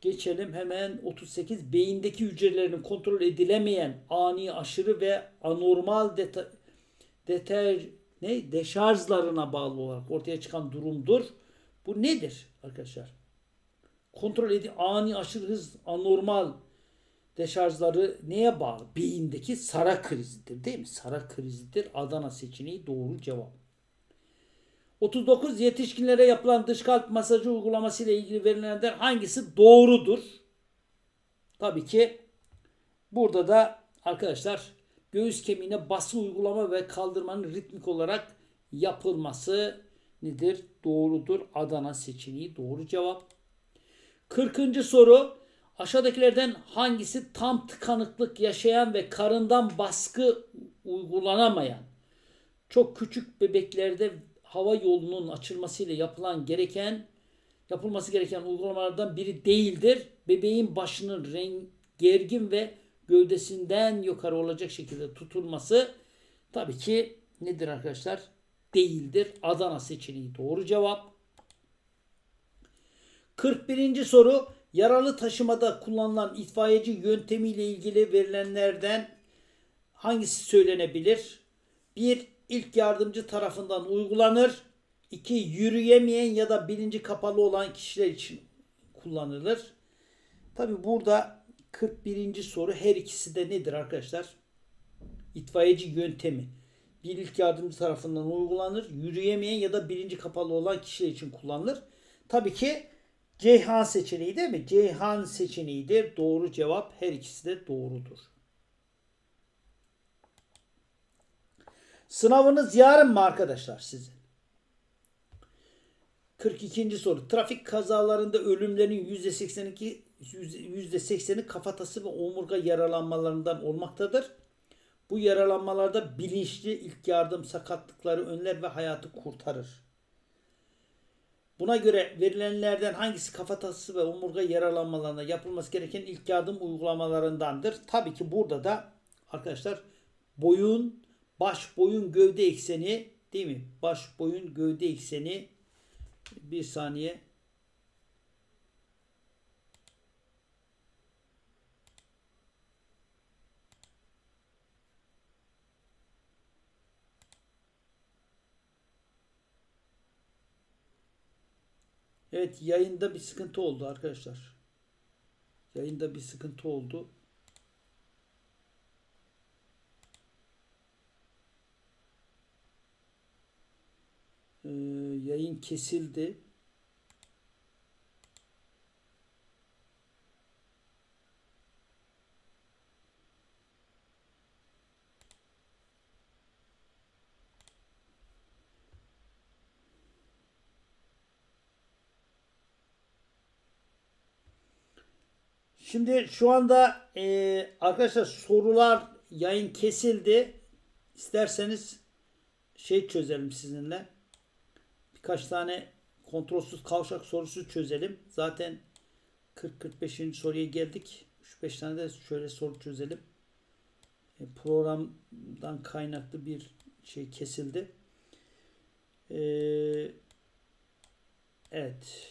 Speaker 1: Geçelim hemen 38. Beyindeki hücrelerin kontrol edilemeyen ani aşırı ve anormal deta deter ne deşarjlarına bağlı olarak ortaya çıkan durumdur. Bu nedir arkadaşlar? Kontrol edi ani aşırı hız anormal deşarjları neye bağlı? Beyindeki sara krizidir değil mi? Sara krizidir. Adana seçeneği doğru cevap. 39 yetişkinlere yapılan dış kalp masajı uygulaması ile ilgili verilenlerden hangisi doğrudur? Tabii ki burada da arkadaşlar göğüs kemiğine bası uygulama ve kaldırmanın ritmik olarak yapılması nedir? Doğrudur. Adana seçeneği doğru cevap. 40. soru aşağıdakilerden hangisi tam tıkanıklık yaşayan ve karından baskı uygulanamayan çok küçük bebeklerde hava yolunun açılmasıyla yapılan gereken yapılması gereken uygulamalardan biri değildir. Bebeğin başının renk, gergin ve gövdesinden yukarı olacak şekilde tutulması tabii ki nedir arkadaşlar? değildir. Adana seçeneği doğru cevap. 41. soru yaralı taşımada kullanılan itfaiyeci yöntemiyle ilgili verilenlerden hangisi söylenebilir? 1. İlk yardımcı tarafından uygulanır. 2. Yürüyemeyen ya da bilinci kapalı olan kişiler için kullanılır. Tabi burada 41. soru her ikisi de nedir arkadaşlar? İtfaiyeci yöntemi. Bir ilk yardımcı tarafından uygulanır. Yürüyemeyen ya da bilinci kapalı olan kişiler için kullanılır. Tabii ki Ceyhan seçeneği değil mi? Ceyhan seçeneğidir. Doğru cevap her ikisi de doğrudur. Sınavınız yarın mı arkadaşlar sizin? 42. soru. Trafik kazalarında ölümlerin %82 %80'i kafatası ve omurga yaralanmalarından olmaktadır. Bu yaralanmalarda bilinçli ilk yardım sakatlıkları önler ve hayatı kurtarır. Buna göre verilenlerden hangisi kafatası ve omurga yaralanmalarında yapılması gereken ilk yardım uygulamalarındandır? Tabii ki burada da arkadaşlar boyun, baş boyun gövde ekseni değil mi? Baş boyun gövde ekseni bir saniye Evet yayında bir sıkıntı oldu arkadaşlar. Yayında bir sıkıntı oldu. Ee, yayın kesildi. Şimdi şu anda e, arkadaşlar sorular yayın kesildi. İsterseniz şey çözelim sizinle. Birkaç tane kontrolsüz kavşak sorusu çözelim. Zaten 40-45. soruya geldik. 3-5 tane de şöyle soru çözelim. E, programdan kaynaklı bir şey kesildi. E, evet.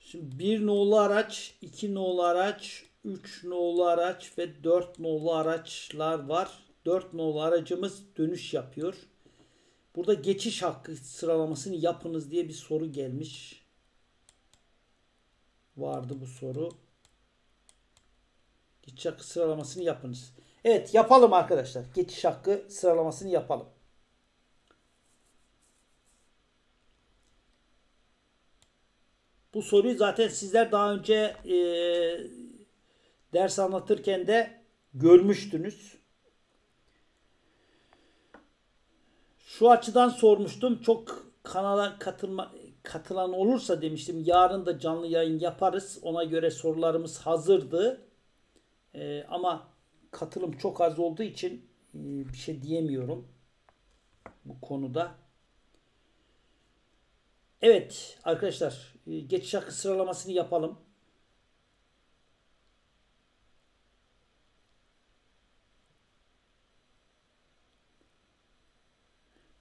Speaker 1: Şimdi bir nolu araç, iki nolu araç, üç nolu araç ve dört nolu araçlar var. Dört nolu aracımız dönüş yapıyor. Burada geçiş hakkı sıralamasını yapınız diye bir soru gelmiş. Vardı bu soru. Geçiş hakkı sıralamasını yapınız. Evet yapalım arkadaşlar. Geçiş hakkı sıralamasını yapalım. Bu soruyu zaten sizler daha önce e, ders anlatırken de görmüştünüz. Şu açıdan sormuştum. Çok kanala katılma, katılan olursa demiştim. Yarın da canlı yayın yaparız. Ona göre sorularımız hazırdı. E, ama katılım çok az olduğu için e, bir şey diyemiyorum bu konuda. Evet arkadaşlar e, geçiş hakkı sıralamasını yapalım.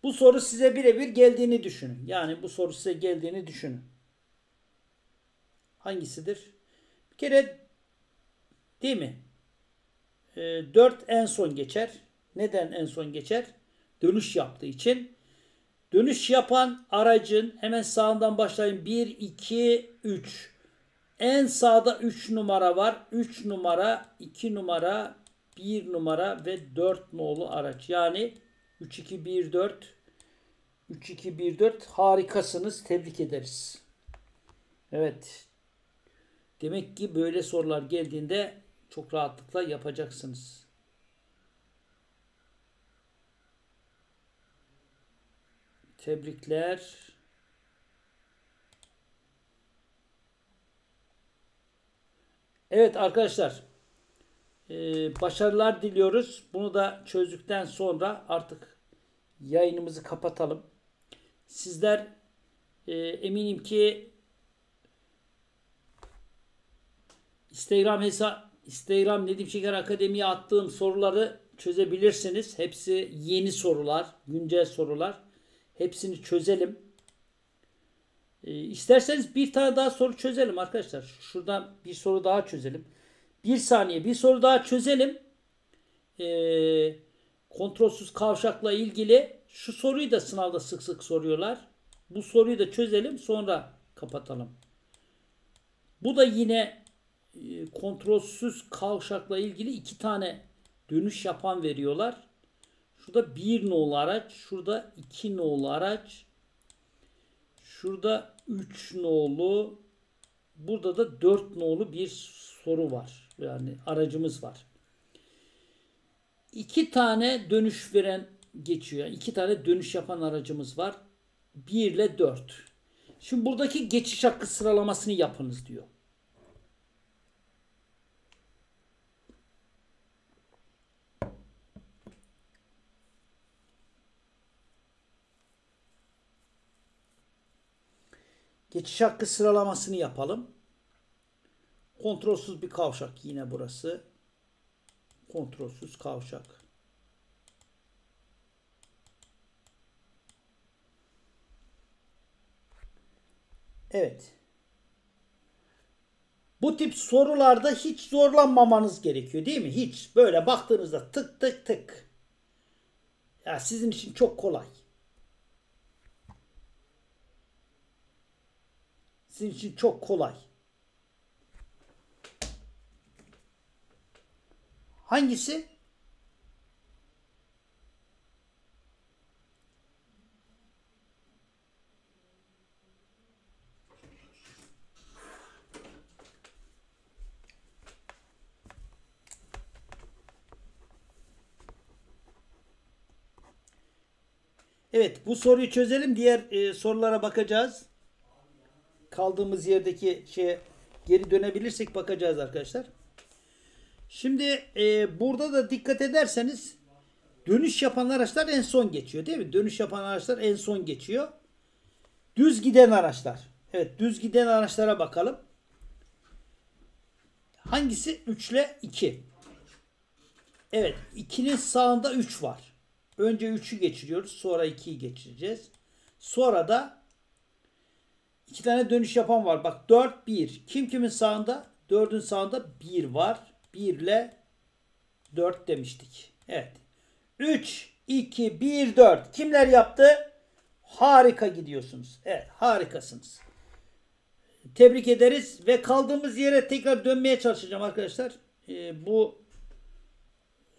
Speaker 1: Bu soru size birebir geldiğini düşünün. Yani bu soru size geldiğini düşünün. Hangisidir? Bir kere değil mi? E, 4 en son geçer. Neden en son geçer? Dönüş yaptığı için. Dönüş yapan aracın hemen sağından başlayın. 1, 2, 3. En sağda 3 numara var. 3 numara, 2 numara, 1 numara ve 4 nolu araç. Yani 3, 2, 1, 4. 3, 2, 1, 4. Harikasınız. Tebrik ederiz. Evet. Demek ki böyle sorular geldiğinde çok rahatlıkla yapacaksınız. Tebrikler. Evet arkadaşlar. Ee, başarılar diliyoruz. Bunu da çözdükten sonra artık yayınımızı kapatalım. Sizler e, eminim ki Instagram hesa Instagram Nedim Şeker Akademi'ye attığım soruları çözebilirsiniz. Hepsi yeni sorular, güncel sorular. Hepsini çözelim. Ee, isterseniz bir tane daha soru çözelim arkadaşlar. Şuradan bir soru daha çözelim. Bir saniye bir soru daha çözelim. Ee, kontrolsüz kavşakla ilgili şu soruyu da sınavda sık sık soruyorlar. Bu soruyu da çözelim sonra kapatalım. Bu da yine e, kontrolsüz kavşakla ilgili iki tane dönüş yapan veriyorlar. Şurada bir nolu araç, şurada iki nolu araç, şurada üç nolu, burada da dört nolu bir soru var. Yani aracımız var. İki tane dönüş veren geçiyor. İki tane dönüş yapan aracımız var. 1 ile 4. Şimdi buradaki geçiş hakkı sıralamasını yapınız diyor. Geçiş hakkı sıralamasını yapalım. Kontrolsüz bir kavşak yine burası. Kontrolsüz kavşak. Evet. Bu tip sorularda hiç zorlanmamanız gerekiyor değil mi? Hiç. Böyle baktığınızda tık tık tık. Ya sizin için çok kolay. Sizin için çok kolay. Hangisi? Evet bu soruyu çözelim. Diğer e, sorulara bakacağız. Kaldığımız yerdeki şeye geri dönebilirsek bakacağız arkadaşlar. Şimdi e, burada da dikkat ederseniz dönüş yapan araçlar en son geçiyor değil mi? Dönüş yapan araçlar en son geçiyor. Düz giden araçlar. Evet düz giden araçlara bakalım. Hangisi 3 ile 2? Evet 2'nin sağında 3 var. Önce 3'ü geçiriyoruz. Sonra 2'yi geçireceğiz. Sonra da iki tane dönüş yapan var. Bak 4 1. Kim kimin sağında? 4'ün sağında 1 var. 1 ile 4 demiştik. Evet. 3 2 1 4. Kimler yaptı? Harika gidiyorsunuz. Evet, harikasınız. Tebrik ederiz ve kaldığımız yere tekrar dönmeye çalışacağım arkadaşlar. Ee, bu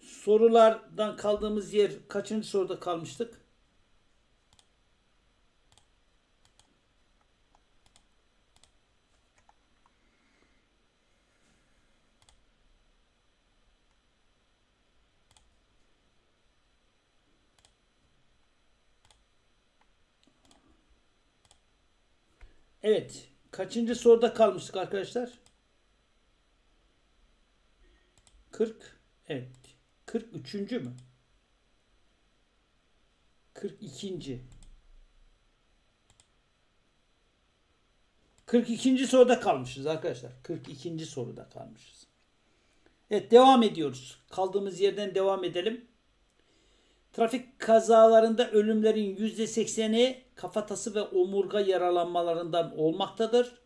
Speaker 1: sorulardan kaldığımız yer kaçıncı soruda kalmıştık? Evet. Kaçıncı soruda kalmıştık arkadaşlar? 40. Evet. 43. mü? 42. 42. soruda kalmışız arkadaşlar. 42. soruda kalmışız. Evet devam ediyoruz. Kaldığımız yerden devam edelim. Trafik kazalarında ölümlerin %80'i kafatası ve omurga yaralanmalarından olmaktadır.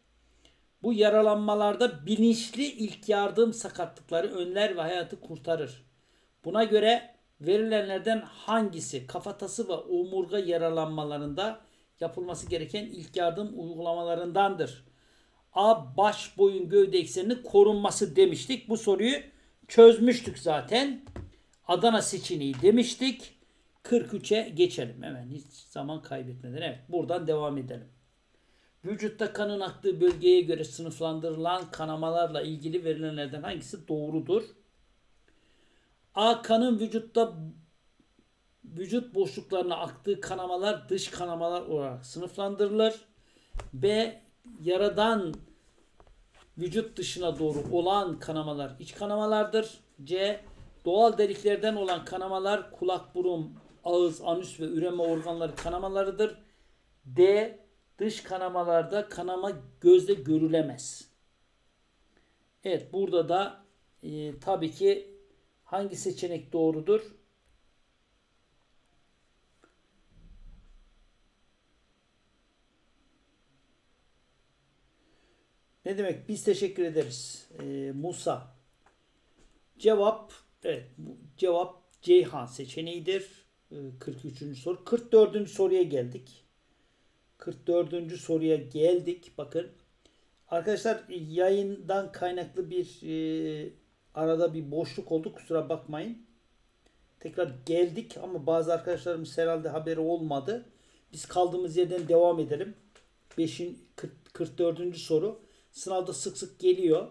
Speaker 1: Bu yaralanmalarda bilinçli ilk yardım sakatlıkları önler ve hayatı kurtarır. Buna göre verilenlerden hangisi kafatası ve omurga yaralanmalarında yapılması gereken ilk yardım uygulamalarındandır? A. Baş, boyun, gövde ekseninin korunması demiştik. Bu soruyu çözmüştük zaten. Adana seçeneği demiştik. 43'e geçelim hemen hiç zaman kaybetmeden. Evet buradan devam edelim. Vücutta kanın aktığı bölgeye göre sınıflandırılan kanamalarla ilgili verilenlerden hangisi doğrudur? A. Kanın vücutta vücut boşluklarına aktığı kanamalar dış kanamalar olarak sınıflandırılır. B. Yaradan vücut dışına doğru olan kanamalar iç kanamalardır. C. Doğal deliklerden olan kanamalar kulak, burun, ağız, anüs ve üreme organları kanamalarıdır. D. Dış kanamalarda kanama gözle görülemez. Evet burada da e, tabii ki hangi seçenek doğrudur? Ne demek? Biz teşekkür ederiz. Ee, Musa. Cevap evet cevap Ceyhan seçeneğidir. Ee, 43. soru. 44. soruya geldik. 44. soruya geldik. Bakın. Arkadaşlar yayından kaynaklı bir e, arada bir boşluk oldu. Kusura bakmayın. Tekrar geldik ama bazı arkadaşlarımız herhalde haberi olmadı. Biz kaldığımız yerden devam edelim. 5'in 44. soru. Sınavda sık sık geliyor.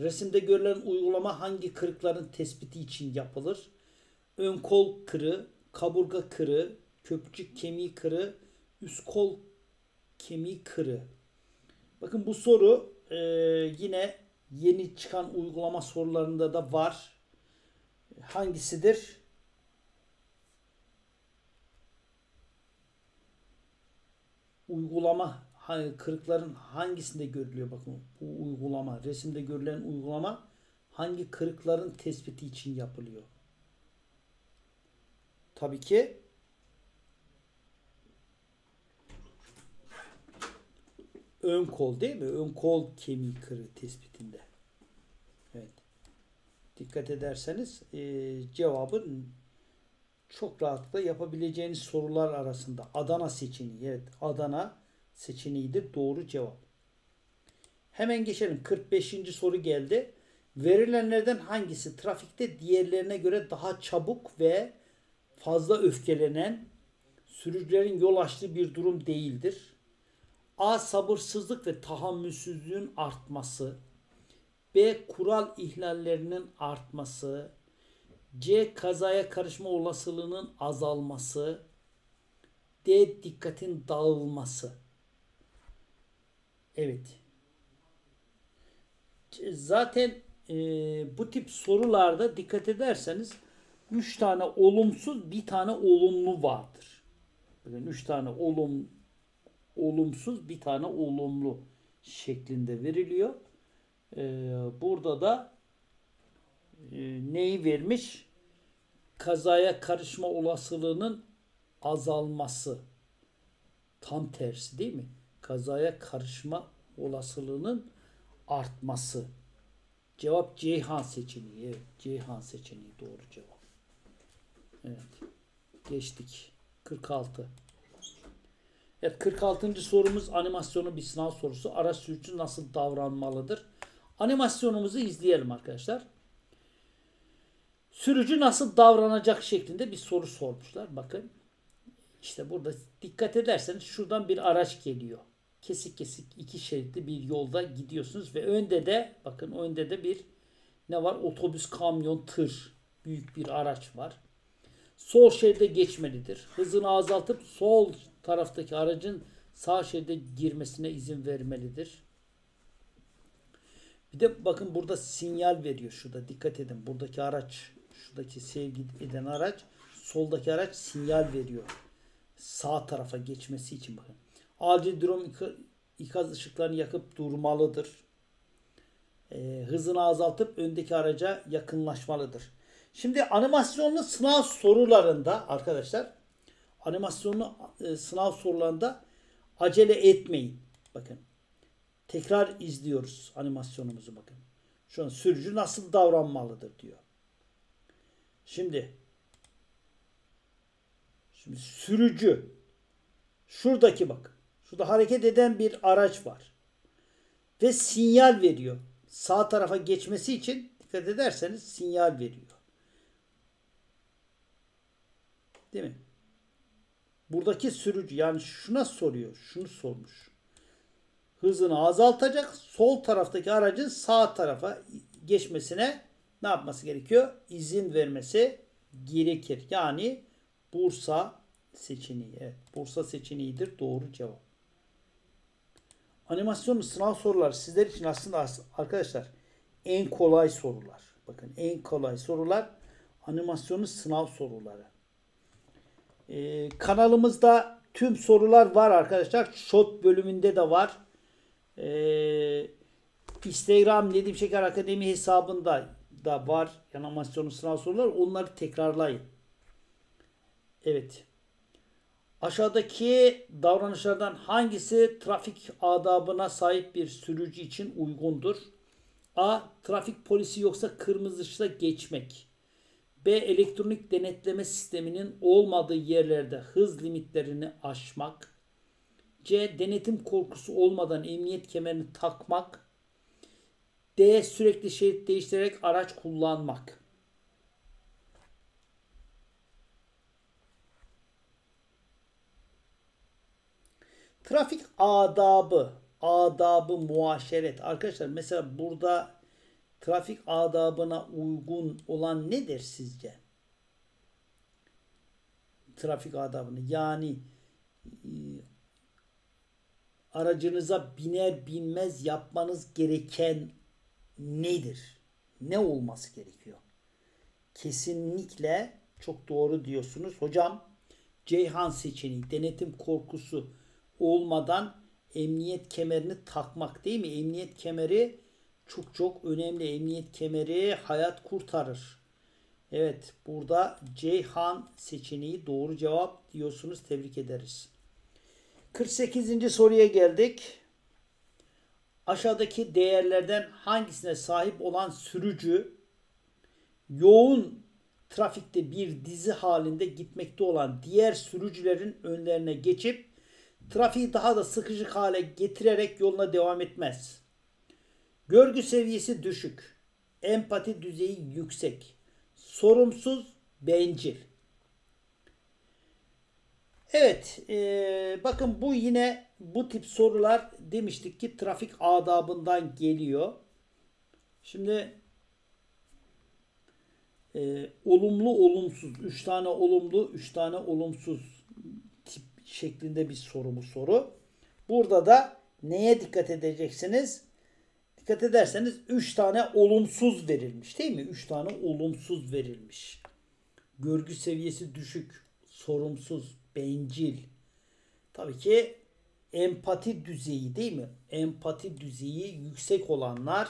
Speaker 1: Resimde görülen uygulama hangi kırıkların tespiti için yapılır? Ön kol kırı, kaburga kırı, köprücük kemiği kırı, üst kol kemiği kırı. Bakın bu soru e, yine yeni çıkan uygulama sorularında da var. Hangisidir? Uygulama kırıkların hangisinde görülüyor bakın bu uygulama resimde görülen uygulama hangi kırıkların tespiti için yapılıyor? Tabii ki ön kol değil mi? Ön kol kemiği kırığı tespitinde. Evet. Dikkat ederseniz e, cevabın çok rahatlıkla yapabileceğiniz sorular arasında Adana seçeneği. Evet Adana seçeneğidir doğru cevap. Hemen geçelim. 45. soru geldi. Verilenlerden hangisi trafikte diğerlerine göre daha çabuk ve fazla öfkelenen sürücülerin yol açtığı bir durum değildir? A. Sabırsızlık ve tahammülsüzlüğün artması. B. Kural ihlallerinin artması. C. Kazaya karışma olasılığının azalması. D. Dikkatin dağılması. Evet. Zaten e, bu tip sorularda dikkat ederseniz 3 tane olumsuz bir tane olumlu vardır. Bakın 3 tane olum olumsuz bir tane olumlu şeklinde veriliyor. Ee, burada da e, neyi vermiş? Kazaya karışma olasılığının azalması. Tam tersi değil mi? kazaya karışma olasılığının artması. Cevap Ceyhan seçeneği. Evet, Ceyhan seçeneği doğru cevap. Evet. Geçtik. 46. Evet 46. sorumuz animasyonu bir sınav sorusu. Araç sürücü nasıl davranmalıdır? Animasyonumuzu izleyelim arkadaşlar. Sürücü nasıl davranacak şeklinde bir soru sormuşlar. Bakın. İşte burada dikkat ederseniz şuradan bir araç geliyor kesik kesik iki şeritli bir yolda gidiyorsunuz ve önde de bakın önde de bir ne var? Otobüs, kamyon, tır büyük bir araç var. Sol şeride geçmelidir. Hızını azaltıp sol taraftaki aracın sağ şeride girmesine izin vermelidir. Bir de bakın burada sinyal veriyor şurada. Dikkat edin. Buradaki araç, şuradaki sevgi eden araç, soldaki araç sinyal veriyor. Sağ tarafa geçmesi için bakın acil durum ikaz ışıklarını yakıp durmalıdır. E, hızını azaltıp öndeki araca yakınlaşmalıdır. Şimdi animasyonlu sınav sorularında arkadaşlar animasyonlu e, sınav sorularında acele etmeyin. Bakın. Tekrar izliyoruz animasyonumuzu bakın. Şu an sürücü nasıl davranmalıdır diyor. Şimdi şimdi sürücü şuradaki bak. Şurada hareket eden bir araç var. Ve sinyal veriyor. Sağ tarafa geçmesi için dikkat ederseniz sinyal veriyor. Değil mi? Buradaki sürücü yani şuna soruyor. Şunu sormuş. Hızını azaltacak. Sol taraftaki aracın sağ tarafa geçmesine ne yapması gerekiyor? İzin vermesi gerekir. Yani Bursa seçeneği. Evet, Bursa seçeneğidir doğru cevap. Animasyonlu sınav soruları sizler için aslında arkadaşlar en kolay sorular. Bakın en kolay sorular animasyonlu sınav soruları. Ee, kanalımızda tüm sorular var arkadaşlar. Shot bölümünde de var. Ee, Instagram Nedim Şeker Akademi hesabında da var animasyonun sınav soruları. Onları tekrarlayın. Evet. Aşağıdaki davranışlardan hangisi trafik adabına sahip bir sürücü için uygundur? A. Trafik polisi yoksa kırmızı ışıkta geçmek. B. Elektronik denetleme sisteminin olmadığı yerlerde hız limitlerini aşmak. C. Denetim korkusu olmadan emniyet kemerini takmak. D. Sürekli şerit değiştirerek araç kullanmak. Trafik adabı, adabı muaşeret. Arkadaşlar mesela burada trafik adabına uygun olan nedir sizce? Trafik adabını yani e, aracınıza biner binmez yapmanız gereken nedir? Ne olması gerekiyor? Kesinlikle çok doğru diyorsunuz. Hocam Ceyhan seçeneği denetim korkusu olmadan emniyet kemerini takmak değil mi? Emniyet kemeri çok çok önemli. Emniyet kemeri hayat kurtarır. Evet burada Ceyhan seçeneği doğru cevap diyorsunuz. Tebrik ederiz. 48. soruya geldik. Aşağıdaki değerlerden hangisine sahip olan sürücü yoğun trafikte bir dizi halinde gitmekte olan diğer sürücülerin önlerine geçip trafiği daha da sıkıcı hale getirerek yoluna devam etmez. Görgü seviyesi düşük, empati düzeyi yüksek, sorumsuz, bencil. Evet, e, bakın bu yine bu tip sorular demiştik ki trafik adabından geliyor. Şimdi e, olumlu olumsuz, 3 tane olumlu, 3 tane olumsuz tip şeklinde bir soru bu soru. Burada da neye dikkat edeceksiniz? Dikkat ederseniz 3 tane olumsuz verilmiş değil mi? 3 tane olumsuz verilmiş. Görgü seviyesi düşük, sorumsuz, bencil. Tabii ki empati düzeyi değil mi? Empati düzeyi yüksek olanlar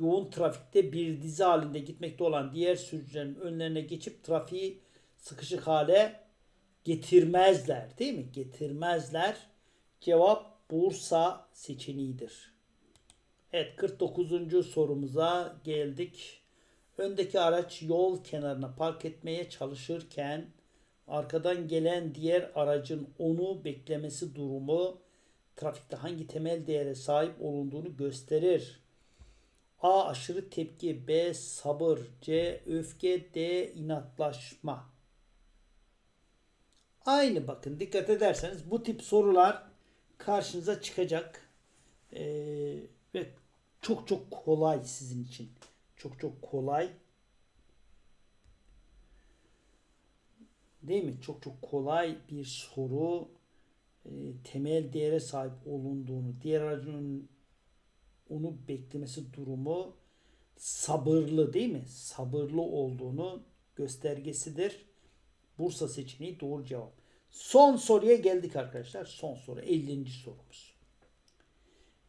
Speaker 1: yoğun trafikte bir dizi halinde gitmekte olan diğer sürücülerin önlerine geçip trafiği sıkışık hale getirmezler değil mi? Getirmezler. Cevap Bursa seçeneğidir. Evet 49. sorumuza geldik. Öndeki araç yol kenarına park etmeye çalışırken arkadan gelen diğer aracın onu beklemesi durumu trafikte hangi temel değere sahip olunduğunu gösterir. A. Aşırı tepki B. Sabır C. Öfke D. inatlaşma Aynı bakın dikkat ederseniz bu tip sorular karşınıza çıkacak. Ee, ve çok çok kolay sizin için. Çok çok kolay. Değil mi? Çok çok kolay bir soru. E, temel değere sahip olunduğunu, diğer aracın onu beklemesi durumu sabırlı değil mi? Sabırlı olduğunu göstergesidir. Bursa seçeneği doğru cevap. Son soruya geldik arkadaşlar. Son soru 50. sorumuz.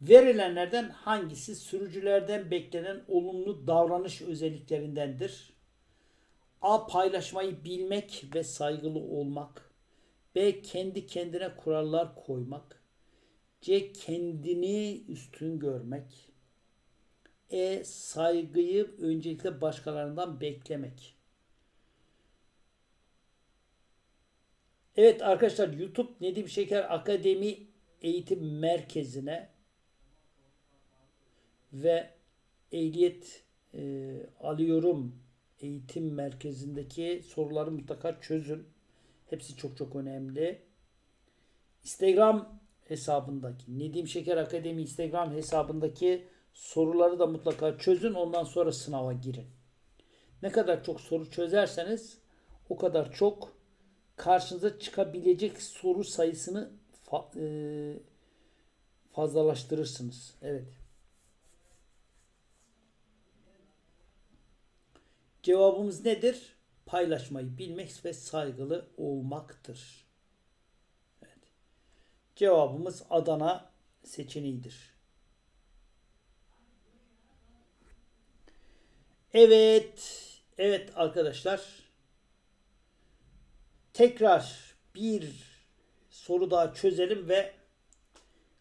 Speaker 1: Verilenlerden hangisi sürücülerden beklenen olumlu davranış özelliklerindendir? A. Paylaşmayı bilmek ve saygılı olmak. B. Kendi kendine kurallar koymak. C. Kendini üstün görmek. E. Saygıyı öncelikle başkalarından beklemek. Evet arkadaşlar YouTube Nedim Şeker Akademi Eğitim Merkezi'ne ve ehliyet e, alıyorum eğitim merkezindeki soruları mutlaka çözün. Hepsi çok çok önemli. Instagram hesabındaki Nedim Şeker Akademi Instagram hesabındaki soruları da mutlaka çözün. Ondan sonra sınava girin. Ne kadar çok soru çözerseniz o kadar çok karşınıza çıkabilecek soru sayısını fa e fazlalaştırırsınız. Evet. Cevabımız nedir? Paylaşmayı bilmek ve saygılı olmaktır. Evet. Cevabımız Adana seçeneğidir. Evet. Evet arkadaşlar. Tekrar bir soru daha çözelim ve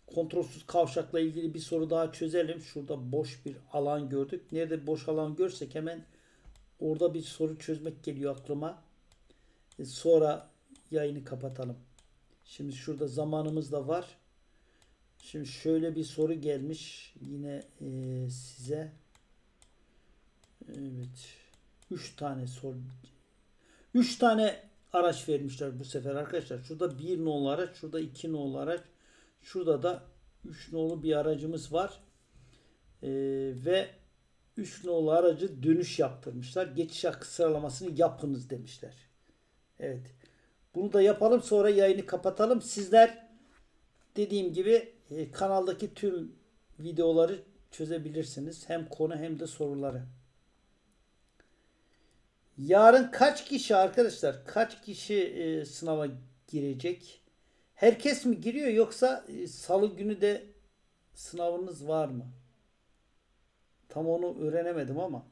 Speaker 1: kontrolsüz kavşakla ilgili bir soru daha çözelim. Şurada boş bir alan gördük. Nerede boş alan görsek hemen orada bir soru çözmek geliyor aklıma. E, Sonra yayını kapatalım. Şimdi şurada zamanımız da var. Şimdi şöyle bir soru gelmiş yine e, size. Evet. 3 tane soru. 3 tane araç vermişler bu sefer arkadaşlar. Şurada bir nolu araç, şurada iki nolu araç. Şurada da 3 nolu bir aracımız var. Ee, ve 3 nolu aracı dönüş yaptırmışlar. Geçiş hakkı sıralamasını yapınız demişler. Evet. Bunu da yapalım sonra yayını kapatalım. Sizler dediğim gibi e, kanaldaki tüm videoları çözebilirsiniz. Hem konu hem de soruları. Yarın kaç kişi arkadaşlar? Kaç kişi e, sınava girecek? Herkes mi giriyor yoksa e, salı günü de sınavınız var mı? Tam onu öğrenemedim ama.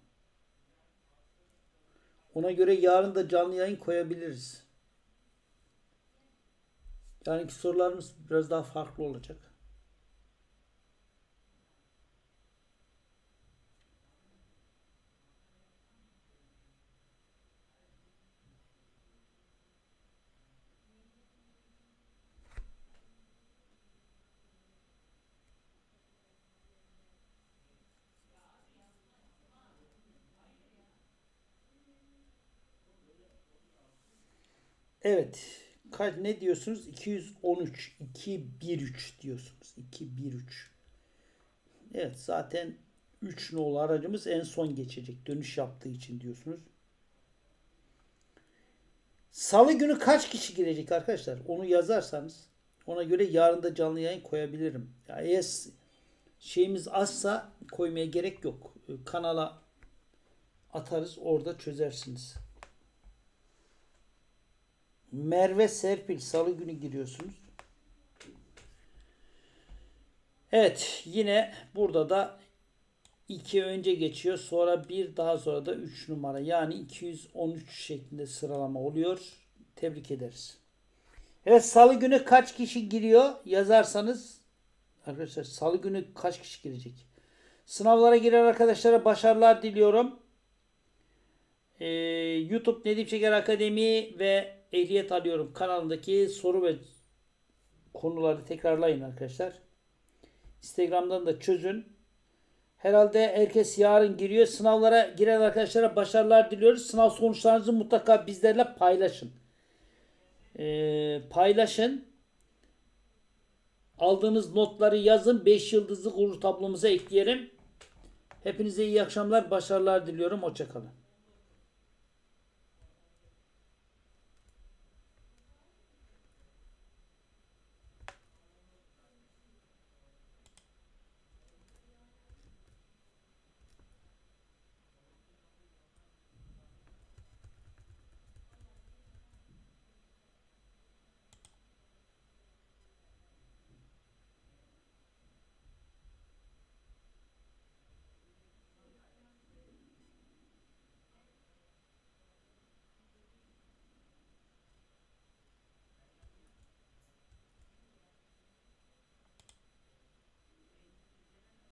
Speaker 1: Ona göre yarın da canlı yayın koyabiliriz. Yarınki sorularımız biraz daha farklı olacak. Evet. Kaç ne diyorsunuz? 213 213 diyorsunuz. 213. Evet zaten 3 nolu aracımız en son geçecek. Dönüş yaptığı için diyorsunuz. Salı günü kaç kişi girecek arkadaşlar? Onu yazarsanız ona göre yarın da canlı yayın koyabilirim. Ya eğer şeyimiz azsa koymaya gerek yok. Kanala atarız orada çözersiniz. Merve Serpil salı günü giriyorsunuz. Evet yine burada da 2 önce geçiyor. Sonra bir daha sonra da 3 numara. Yani 213 şeklinde sıralama oluyor. Tebrik ederiz. Evet salı günü kaç kişi giriyor yazarsanız arkadaşlar salı günü kaç kişi girecek? Sınavlara giren arkadaşlara başarılar diliyorum. Ee, YouTube Nedim Şeker Akademi ve Ehliyet Alıyorum kanalındaki soru ve konuları tekrarlayın arkadaşlar. Instagram'dan da çözün. Herhalde herkes yarın giriyor. Sınavlara giren arkadaşlara başarılar diliyoruz. Sınav sonuçlarınızı mutlaka bizlerle paylaşın. Ee, paylaşın. Aldığınız notları yazın. 5 yıldızlı gurur tablomuza ekleyelim. Hepinize iyi akşamlar, başarılar diliyorum. Hoşçakalın.